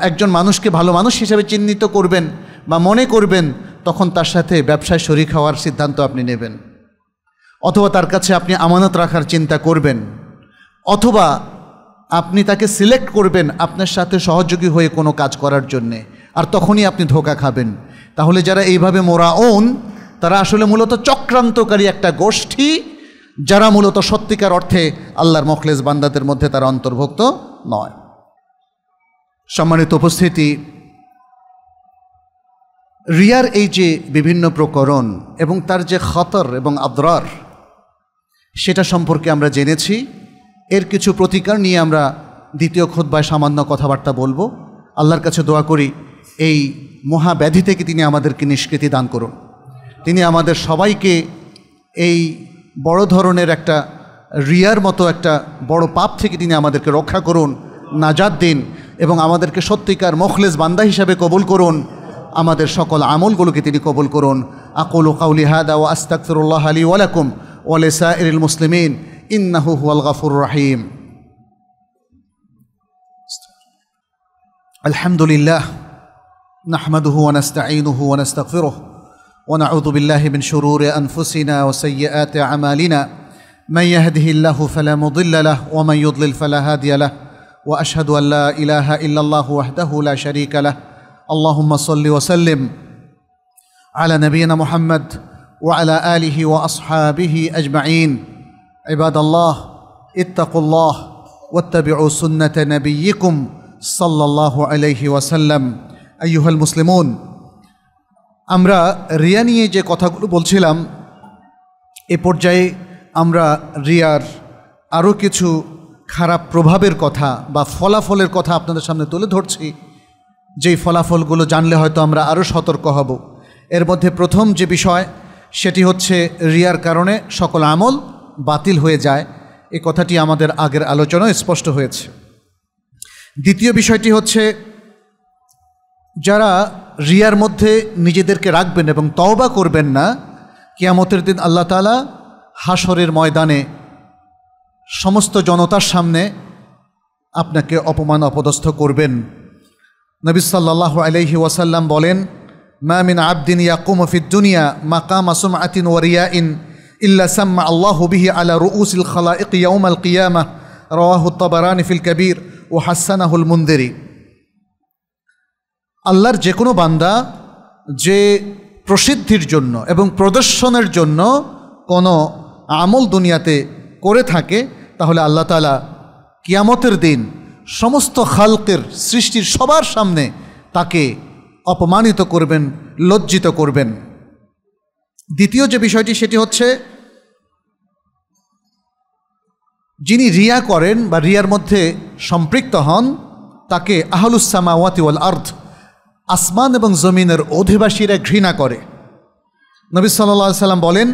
একজন মানুষকে ভালো মানুষ হিসেবে চিহ্নিত করবেন বা মনে করবেন, তখন তার সাথে ব্যবসায় শরিক হওয়ার সিদ্ধান্ত আপনি নেবেন। অথবা তার কাছে আপনি আমানত রাখার চিন্তা করবেন। অথবা আপনি তাকে সিলেক্ট করবেন আপনার সাথে সহযোগী হয়ে কোনো কাজ করার জন্যে। আর তখনই আপনি ধোকা খাবেন। তাহলে যারা এইভাবে মোরা ওন তারা আসলে মূলত চক্রান্তকারী একটা গোষ্ঠী, যারা মূলত সত্যিকার অর্থে আল্লাহর মখলেজ বান্দাদের মধ্যে তারা অন্তর্ভুক্ত নয়। সম্মানিত উপস্থিতি, রিয়ার এই যে বিভিন্ন প্রকরণ এবং তার যে খতর এবং আদ্রার, সেটা সম্পর্কে আমরা জেনেছি। এর কিছু প্রতিকার নিয়ে আমরা দ্বিতীয় খোদ্বায় সামান্য কথাবার্তা বলব। আল্লাহর কাছে দোয়া করি, এই মহাব্যাধি থেকে তিনি আমাদেরকে নিষ্কৃতি দান করুন। তিনি আমাদের সবাইকে এই বড় ধরনের একটা রিয়ার মতো একটা বড় পাপ থেকে তিনি আমাদেরকে রক্ষা করুন, নাজাদ দিন এবং আমাদেরকে সত্যিকার মখলেস বান্দা হিসাবে কবুল করুন। আমাদের সকল আমলগুলোকে তিনি কবুল করুন। আকুল কাউলি হাদা ও আস্তাকফিরুল্লাহ আলী ওয়ালাকুম ওয়ালেসা ইরুল মুসলিমিন। إنه هو الغفور الرحيم. الحمد لله نحمده ونستعينه ونستغفره ونعوذ بالله من شرور أنفسنا وسيئات أعمالنا. من يهده الله فلا مضل له ومن يضلل فلا هادي له. وأشهد أن لا إله إلا الله وحده لا شريك له. اللهم صل وسلم على نبينا محمد وعلى آله وأصحابه أجمعين. عباد الله اتقوا الله واتبعوا سنه نبيكم صلى الله عليه وسلم ايها المسلمون আমরা রিয়া নিয়ে যে কথাগুলো বলছিলাম এ পর্যায়ে আমরা রিয়ার আরও কিছু খারাপ প্রভাবের কথা বা ফলাফলের কথা আপনাদের সামনে তুলে ধরছি যেই ফলাফলগুলো জানলে হয়তো আমরা আরও সতর্ক হব এর মধ্যে প্রথম যে বিষয় সেটি হচ্ছে রিয়ার কারণে সকল আমল বাতিল হয়ে যায়। এ কথাটি আমাদের আগের আলোচনায় স্পষ্ট হয়েছে। দ্বিতীয় বিষয়টি হচ্ছে, যারা রিয়ার মধ্যে নিজেদেরকে রাখবেন এবং তওবা করবেন না, কিয়ামতের দিন আল্লাহ তালা হাসরের ময়দানে সমস্ত জনতার সামনে আপনাকে অপমান অপদস্থ করবেন। নবী সাল্লাহ আলহি ওয়াসাল্লাম বলেন মামিন আবদিন ইয়াকুম ফিদ দুনিয়া মাকাম আসুম আতিন ওয়ারিয়া ইন ইল্লা সাম্মা আল্লাহ বিহি আলা রুউসিল খালা ইকিয়াউম আল কিয়ামা রওয়াহু তাবারানি ফিল কবির ও হাসানাহুল মুন্দেরি আল্লাহর যে কোনো বান্দা যে প্রসিদ্ধির জন্য এবং প্রদর্শনের জন্য কোনো আমল দুনিয়াতে করে থাকে, তাহলে আল্লাহ তালা কিয়ামতের দিন সমস্ত খালকের সৃষ্টির সবার সামনে তাকে অপমানিত করবেন, লজ্জিত করবেন। দ্বিতীয় যে বিষয়টি, সেটি হচ্ছে যিনি রিয়া করেন বা রিয়ার মধ্যে সম্পৃক্ত হন, তাকে আহলুসামাওয়াতি ওয়াল আর্থ আসমান এবং জমিনের অধিবাসীরা ঘৃণা করে। নবী সাল্লা সাল্লাম বলেন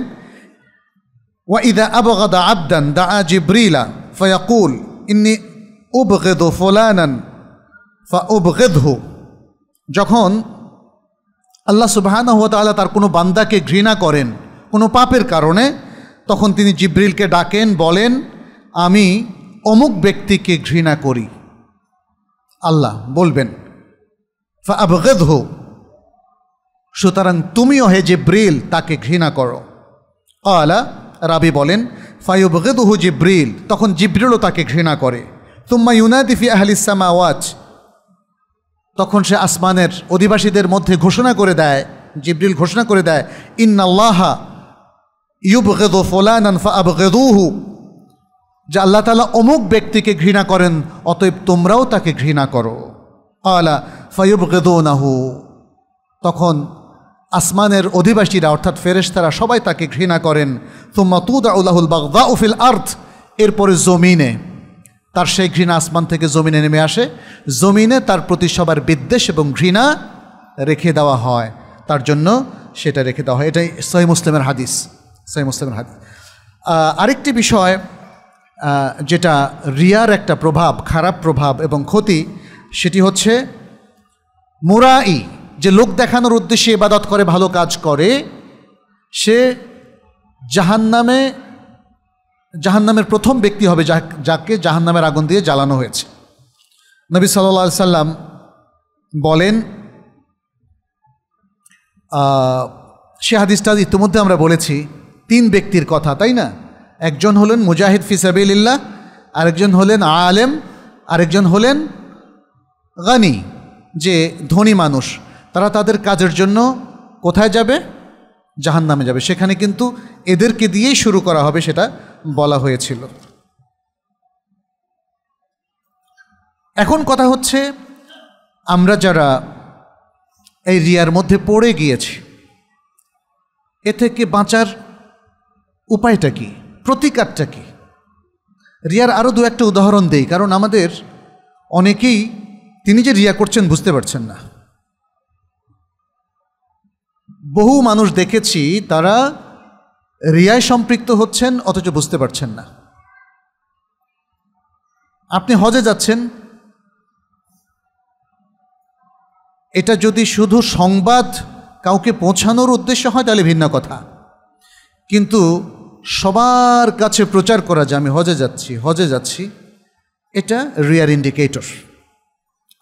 ওয়াইদা আবগাদা আবদান দা জিব্রিলা ফয়াকুল, ইন্নি উবগেদ ফোলানান ফা হু যখন আল্লাহ সুবাহানহতালা তার কোনো বান্দাকে ঘৃণা করেন, কোনো পাপের কারণে, তখন তিনি জিব্রিলকে ডাকেন, বলেন আমি অমুক ব্যক্তিকে ঘৃণা করি। আল্লাহ বলবেন ফাবগেদ হো সুতরাং তুমিও হে জিব্রিল তাকে ঘৃণা করো। আলা রাবি বলেন, ফায়ুবগেদহু জিব্রিল। তখন জিব্রিলও তাকে ঘৃণা করে। তুম্মা ইউনাদিফি আহলিসামা ওয়াজ তখন সে আসমানের অধিবাসীদের মধ্যে ঘোষণা করে দেয়, জিব্রিল ঘোষণা করে দেয়, ইন্নাল্লাহা ইউবগেদ ফোলানান ফাবগেদুহু যে আল্লাহ তালা অমুক ব্যক্তিকে ঘৃণা করেন, অতএব তোমরাও তাকে ঘৃণা করো। আলা ফায়ুবগেদুনাহু। তখন আসমানের অধিবাসীরা, অর্থাৎ ফেরেশতারা সবাই তাকে ঘৃণা করেন। তুম্মা তুদাউল্লাহুল বাগদা উফিল আর্থ এরপরে জমিনে, তার সেই ঘৃণা আসমান থেকে জমিনে নেমে আসে। জমিনে তার প্রতি সবার বিদ্বেষ এবং ঘৃণা রেখে দেওয়া হয়। তার জন্য সেটা রেখে দেওয়া হয়। এটাই সহি মুসলিমের হাদিস। সহি মুসলিমের হাদিস। আরেকটি বিষয় যেটা রিয়ার একটা প্রভাব, খারাপ প্রভাব এবং ক্ষতি, সেটি হচ্ছে মোরাই, যে লোক দেখানোর উদ্দেশ্যে ইবাদত করে, ভালো কাজ করে, সে জাহান্নামে, জাহান্নামের প্রথম ব্যক্তি হবে যাকে জাহান্নামের আগুন দিয়ে জ্বালানো হয়েছে। নবী সাল্লা সাল্লাম বলেন সে হাদিসটা ইতিমধ্যে আমরা বলেছি, তিন ব্যক্তির কথা, তাই না? একজন হলেন মুজাহিদ ফিসাবিল্লাহ আরেকজন হলেন আলেম, আরেকজন হলেন গানি, যে ধনী মানুষ। তারা তাদের কাজের জন্য কোথায় যাবে? জাহান নামে যাবে। সেখানে কিন্তু এদেরকে দিয়েই শুরু করা হবে সেটা বলা হয়েছিল। এখন কথা হচ্ছে, আমরা যারা এই রিয়ার মধ্যে পড়ে গিয়েছি, এ থেকে বাঁচার উপায়টা কি? প্রতিকারটা কি? রিয়ার আরও দু একটা উদাহরণ দেই, কারণ আমাদের অনেকেই তিনি যে রিয়া করছেন বুঝতে পারছেন না। বহু মানুষ দেখেছি তারা রিয়ায় সম্পৃক্ত হচ্ছেন, অথচ বুঝতে পারছেন না। আপনি হজে যাচ্ছেন, এটা যদি শুধু সংবাদ কাউকে পৌঁছানোর উদ্দেশ্য হয়, তাহলে ভিন্ন কথা। কিন্তু সবার কাছে প্রচার করা যে আমি হজে যাচ্ছি হজে যাচ্ছি, এটা রিয়ার ইন্ডিকেটর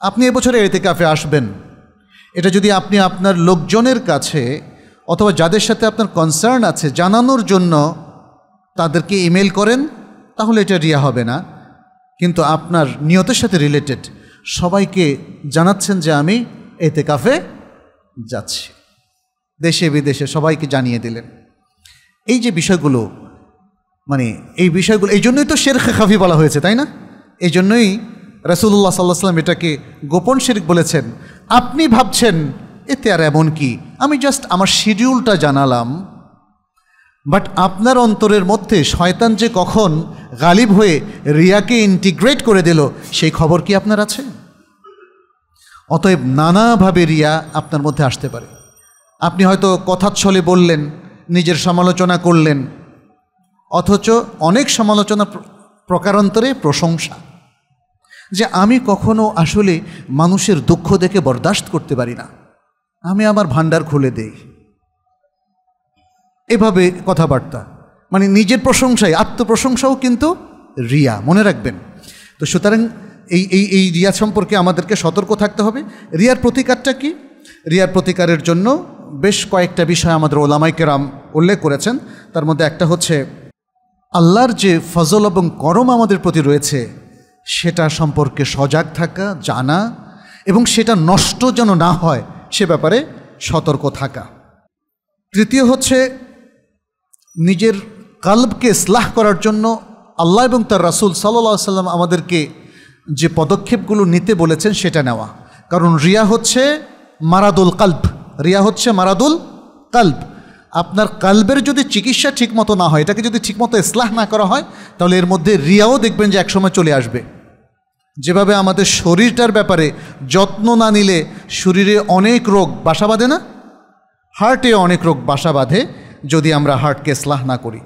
আপনি এবছরে এতে কাফে আসবেন। এটা যদি আপনি আপনার লোকজনের কাছে অথবা যাদের সাথে আপনার কনসার্ন আছে জানানোর জন্য তাদেরকে ইমেল করেন, তাহলে এটা রিয়া হবে না। কিন্তু আপনার নিয়তের সাথে রিলেটেড সবাইকে জানাচ্ছেন যে আমি এতে কাফে যাচ্ছি। দেশে বিদেশে সবাইকে জানিয়ে দিলেন। এই যে বিষয়গুলো মানে এই বিষয়গুলো, এই জন্যই তো শের খাফি বলা হয়েছে, তাই না? এই জন্যই রাসুল্লাহ সাল্লাহ সাল্লাম এটাকে গোপন শেরিক বলেছেন। আপনি ভাবছেন, এতে আর এমন কি? আমি জাস্ট আমার শিডিউলটা জানালাম বাট আপনার অন্তরের মধ্যে শয়তান যে কখন গালিব হয়ে রিয়াকে ইন্টিগ্রেট করে দিল, সেই খবর কি আপনার আছে? অতএব নানাভাবে রিয়া আপনার মধ্যে আসতে পারে। আপনি হয়তো কথাচ্ছলে বললেন নিজের সমালোচনা করলেন। অথচ অনেক সমালোচনা প্র- প্রকারান্তরে প্রশংসা। যে আমি কখনো আসলে মানুষের দুঃখ দেখে বরদাস্ত করতে পারি না। আমি আমার ভান্ডার খুলে দেই। এভাবে কথাবার্তা। মানে নিজের প্রশংসায়, আত্মপ্রশংসাও কিন্তু রিয়া, মনে রাখবেন। তো সুতরাং এই এই এই রিয়া সম্পর্কে আমাদেরকে সতর্ক থাকতে হবে। রিয়ার প্রতিকারটা কি? রিয়ার প্রতিকারের জন্য বেশ কয়েকটা বিষয় আমাদের ওলামাই কেরাম উল্লেখ করেছেন। তার মধ্যে একটা হচ্ছে, আল্লাহর যে ফজল এবং করম আমাদের প্রতি রয়েছে, সেটা সম্পর্কে সজাগ থাকা, জানা এবং সেটা নষ্ট যেন না হয়, সে ব্যাপারে সতর্ক থাকা। তৃতীয় হচ্ছে, নিজের কাল্বকে স্লাহ করার জন্য আল্লাহ এবং তার রাসুল সাল্লাহ সাল্লাম আমাদেরকে যে পদক্ষেপগুলো নিতে বলেছেন, সেটা নেওয়া। কারণ রিয়া হচ্ছে মারাদুল কাল্ব। রিয়া হচ্ছে মারাদুল কাল্ব। আপনার কাল্বের যদি চিকিৎসা ঠিকমতো না হয়, এটাকে যদি ঠিকমতো ইসলাহ না করা হয়, তাহলে এর মধ্যে রিয়াও দেখবেন যে একসময় চলে আসবে। যেভাবে আমাদের শরীরটার ব্যাপারে যত্ন না নিলে শরীরে অনেক রোগ বাসা বাঁধে না? হার্টে অনেক রোগ বাসা বাঁধে যদি আমরা হার্টকে স্লাহ না করি।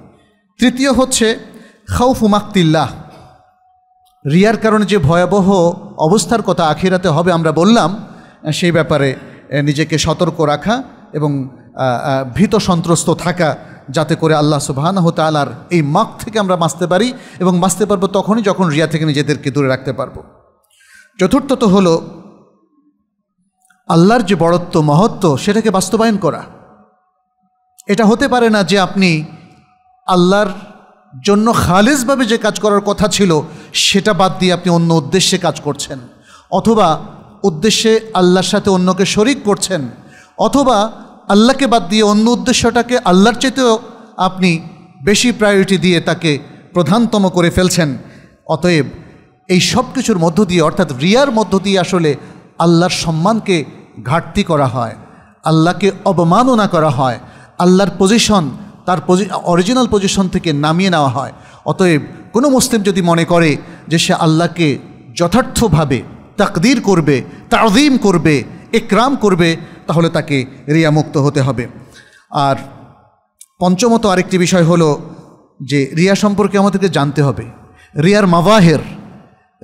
তৃতীয় হচ্ছে খাউফ মাকতিল্লাহ। রিয়ার কারণে যে ভয়াবহ অবস্থার কথা আখিরাতে হবে আমরা বললাম, সেই ব্যাপারে নিজেকে সতর্ক রাখা এবং ভীত সন্ত্রস্ত থাকা যাতে করে আল্লাহ সুবাহানহ তালার এই মাখ থেকে আমরা বাঁচতে পারি এবং বাঁচতে পারব তখনই যখন রিয়া থেকে নিজেদেরকে দূরে রাখতে পারব। চতুর্থত হল, আল্লাহর যে বড়ত্ব, মহত্ব, সেটাকে বাস্তবায়ন করা। এটা হতে পারে না যে আপনি আল্লাহর জন্য খালেজভাবে যে কাজ করার কথা ছিল, সেটা বাদ দিয়ে আপনি অন্য উদ্দেশ্যে কাজ করছেন। অথবা উদ্দেশ্যে আল্লাহর সাথে অন্যকে শরিক করছেন, অথবা আল্লাহকে বাদ দিয়ে অন্য উদ্দেশ্যটাকে আল্লাহর চেতেও আপনি বেশি প্রায়োরিটি দিয়ে তাকে প্রধানতম করে ফেলছেন। অতএব এই সব কিছুর মধ্য দিয়ে, অর্থাৎ রিয়ার মধ্য দিয়ে আসলে আল্লাহর সম্মানকে ঘাটতি করা হয়, আল্লাহকে অবমাননা করা হয়, আল্লাহর পজিশন তার অরিজিনাল পজিশন থেকে নামিয়ে নেওয়া হয়। অতএব কোনো মুসলিম যদি মনে করে যে সে আল্লাহকে যথার্থভাবে তাকদির করবে তাজিম করবে একরাম করবে, তাহলে তাকে রিয়ামুক্ত হতে হবে। আর পঞ্চমত আরেকটি বিষয় হলো যে রিয়া সম্পর্কে আমাদেরকে জানতে হবে। রিয়ার মাবাহের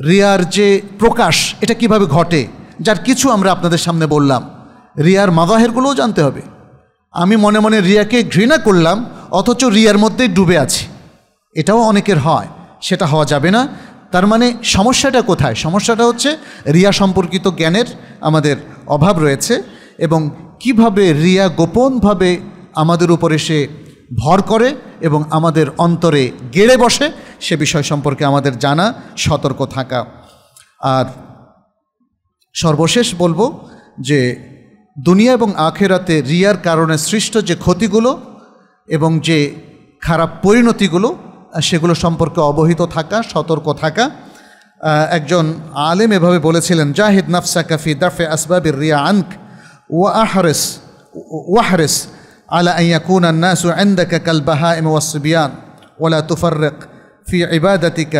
রিয়ার যে প্রকাশ, এটা কীভাবে ঘটে, যার কিছু আমরা আপনাদের সামনে বললাম। রিয়ার মাবাহেরগুলোও জানতে হবে। আমি মনে মনে রিয়াকে ঘৃণা করলাম, অথচ রিয়ার মধ্যেই ডুবে আছি। এটাও অনেকের হয়, সেটা হওয়া যাবে না। তার মানে সমস্যাটা কোথায়? সমস্যাটা হচ্ছে রিয়া সম্পর্কিত জ্ঞানের আমাদের অভাব রয়েছে এবং কীভাবে রিয়া গোপনভাবে আমাদের উপরে সে ভর করে এবং আমাদের অন্তরে গেড়ে বসে, সে বিষয় সম্পর্কে আমাদের জানা, সতর্ক থাকা। আর সর্বশেষ বলব যে দুনিয়া এবং আখেরাতে রিয়ার কারণে সৃষ্ট যে ক্ষতিগুলো এবং যে খারাপ পরিণতিগুলো সেগুলো সম্পর্কে অবহিত থাকা সতর্ক থাকা একজন আলেম এভাবে বলেছিলেন জাহিদ নাফসা কাফি দাফে আসবাবির রিয়া আনক ওয়াহরেস ওয়াহরেস على أن يكون الناس عندك كالبهائم والصبيان ولا تفرق في عبادتك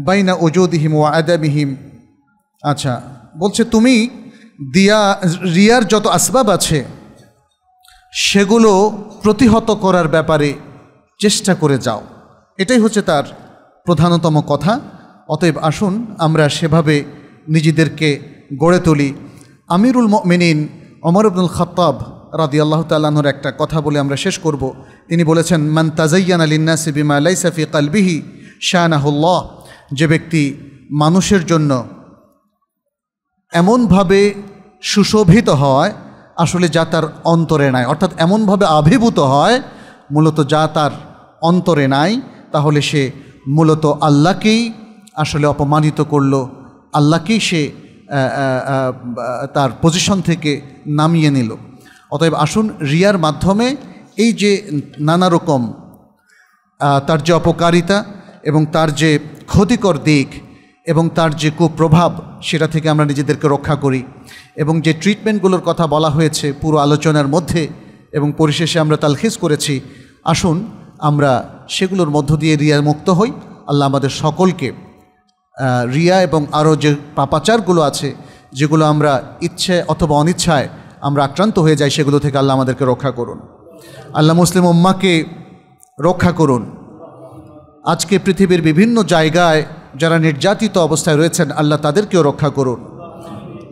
بين وجودهم وعدمهم আচ্ছা বলছে তুমি দিয়া রিয়ার যত আসবাব আছে সেগুলো প্রতিহত করার ব্যাপারে চেষ্টা করে যাও এটাই হচ্ছে তার প্রধানতম কথা। অতএব আসুন আমরা সেভাবে নিজেদেরকে গড়ে তুলি। আমিরুল মিনিন অমর আব্দুল খত্তাব রাদি আল্লাহ তাল্লাহর একটা কথা বলে আমরা শেষ করব। তিনি বলেছেন, মান তাজাইয়ান আলিন্নাসি বিমা লাইসাফি কালবিহি শাহনাহুল্লাহ যে ব্যক্তি মানুষের জন্য এমনভাবে সুশোভিত হয়, আসলে যা তার অন্তরে নাই। অর্থাৎ এমনভাবে আবির্ভূত হয়, মূলত যা তার অন্তরে নাই তাহলে সে মূলত আল্লাহকেই আসলে অপমানিত করল, আল্লাহকেই সে তার পজিশন থেকে নামিয়ে নিল। অতএব আসুন রিয়ার মাধ্যমে এই যে নানা রকম তার যে অপকারিতা এবং তার যে ক্ষতিকর দিক এবং তার যে কুপ্রভাব সেটা থেকে আমরা নিজেদেরকে রক্ষা করি এবং যে ট্রিটমেন্টগুলোর কথা বলা হয়েছে পুরো আলোচনার মধ্যে এবং পরিশেষে আমরা তালখিস করেছি, আসুন আমরা সেগুলোর মধ্য দিয়ে রিয়া মুক্ত হই। আল্লাহ আমাদের সকলকে রিয়া এবং আরও যে পাপাচারগুলো আছে, যেগুলো আমরা ইচ্ছে অথবা অনিচ্ছায় আমরা আক্রান্ত হয়ে যাই, সেগুলো থেকে আল্লাহ আমাদেরকে রক্ষা করুন। আল্লাহ মুসলিম উম্মাকে রক্ষা করুন। আজকে পৃথিবীর বিভিন্ন জায়গায় যারা নির্যাতিত অবস্থায় রয়েছেন, আল্লাহ তাদেরকেও রক্ষা করুন।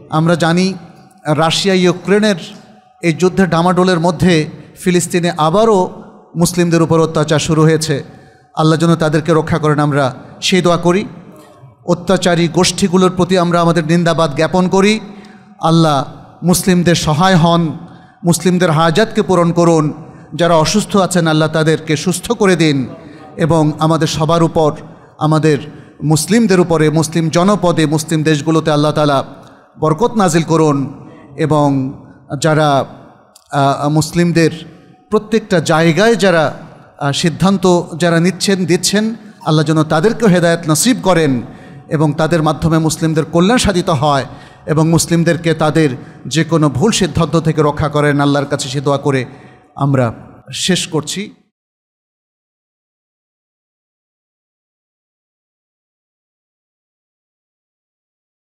আমরা জানি, রাশিয়া ইউক্রেনের এই যুদ্ধের ডামাডোলের মধ্যে ফিলিস্তিনে আবারও মুসলিমদের উপর অত্যাচার শুরু হয়েছে। আল্লাহ যেন তাদেরকে রক্ষা করেন আমরা। সেই দোয়া করি। অত্যাচারী গোষ্ঠীগুলোর প্রতি আমরা আমাদের নিন্দাবাদ জ্ঞাপন করি। আল্লাহ মুসলিমদের সহায় হন। মুসলিমদের হাজাতকে পূরণ করুন। যারা অসুস্থ আছেন, আল্লাহ তাদেরকে সুস্থ করে দিন। এবং আমাদের সবার উপর, আমাদের মুসলিমদের উপরে, মুসলিম জনপদে, মুসলিম দেশগুলোতে আল্লাহ তালা বরকত নাজিল করুন। এবং যারা মুসলিমদের প্রত্যেকটা জায়গায় যারা সিদ্ধান্ত যারা নিচ্ছেন, দিচ্ছেন, আল্লাহ যেন তাদেরকেও হেদায়ত নসিব করেন এবং তাদের মাধ্যমে মুসলিমদের কল্যাণ সাধিত হয় এবং মুসলিমদেরকে তাদের যে কোনো ভুল সিদ্ধান্ত থেকে রক্ষা করেন, আল্লাহর কাছে সে দোয়া করে আমরা শেষ করছি।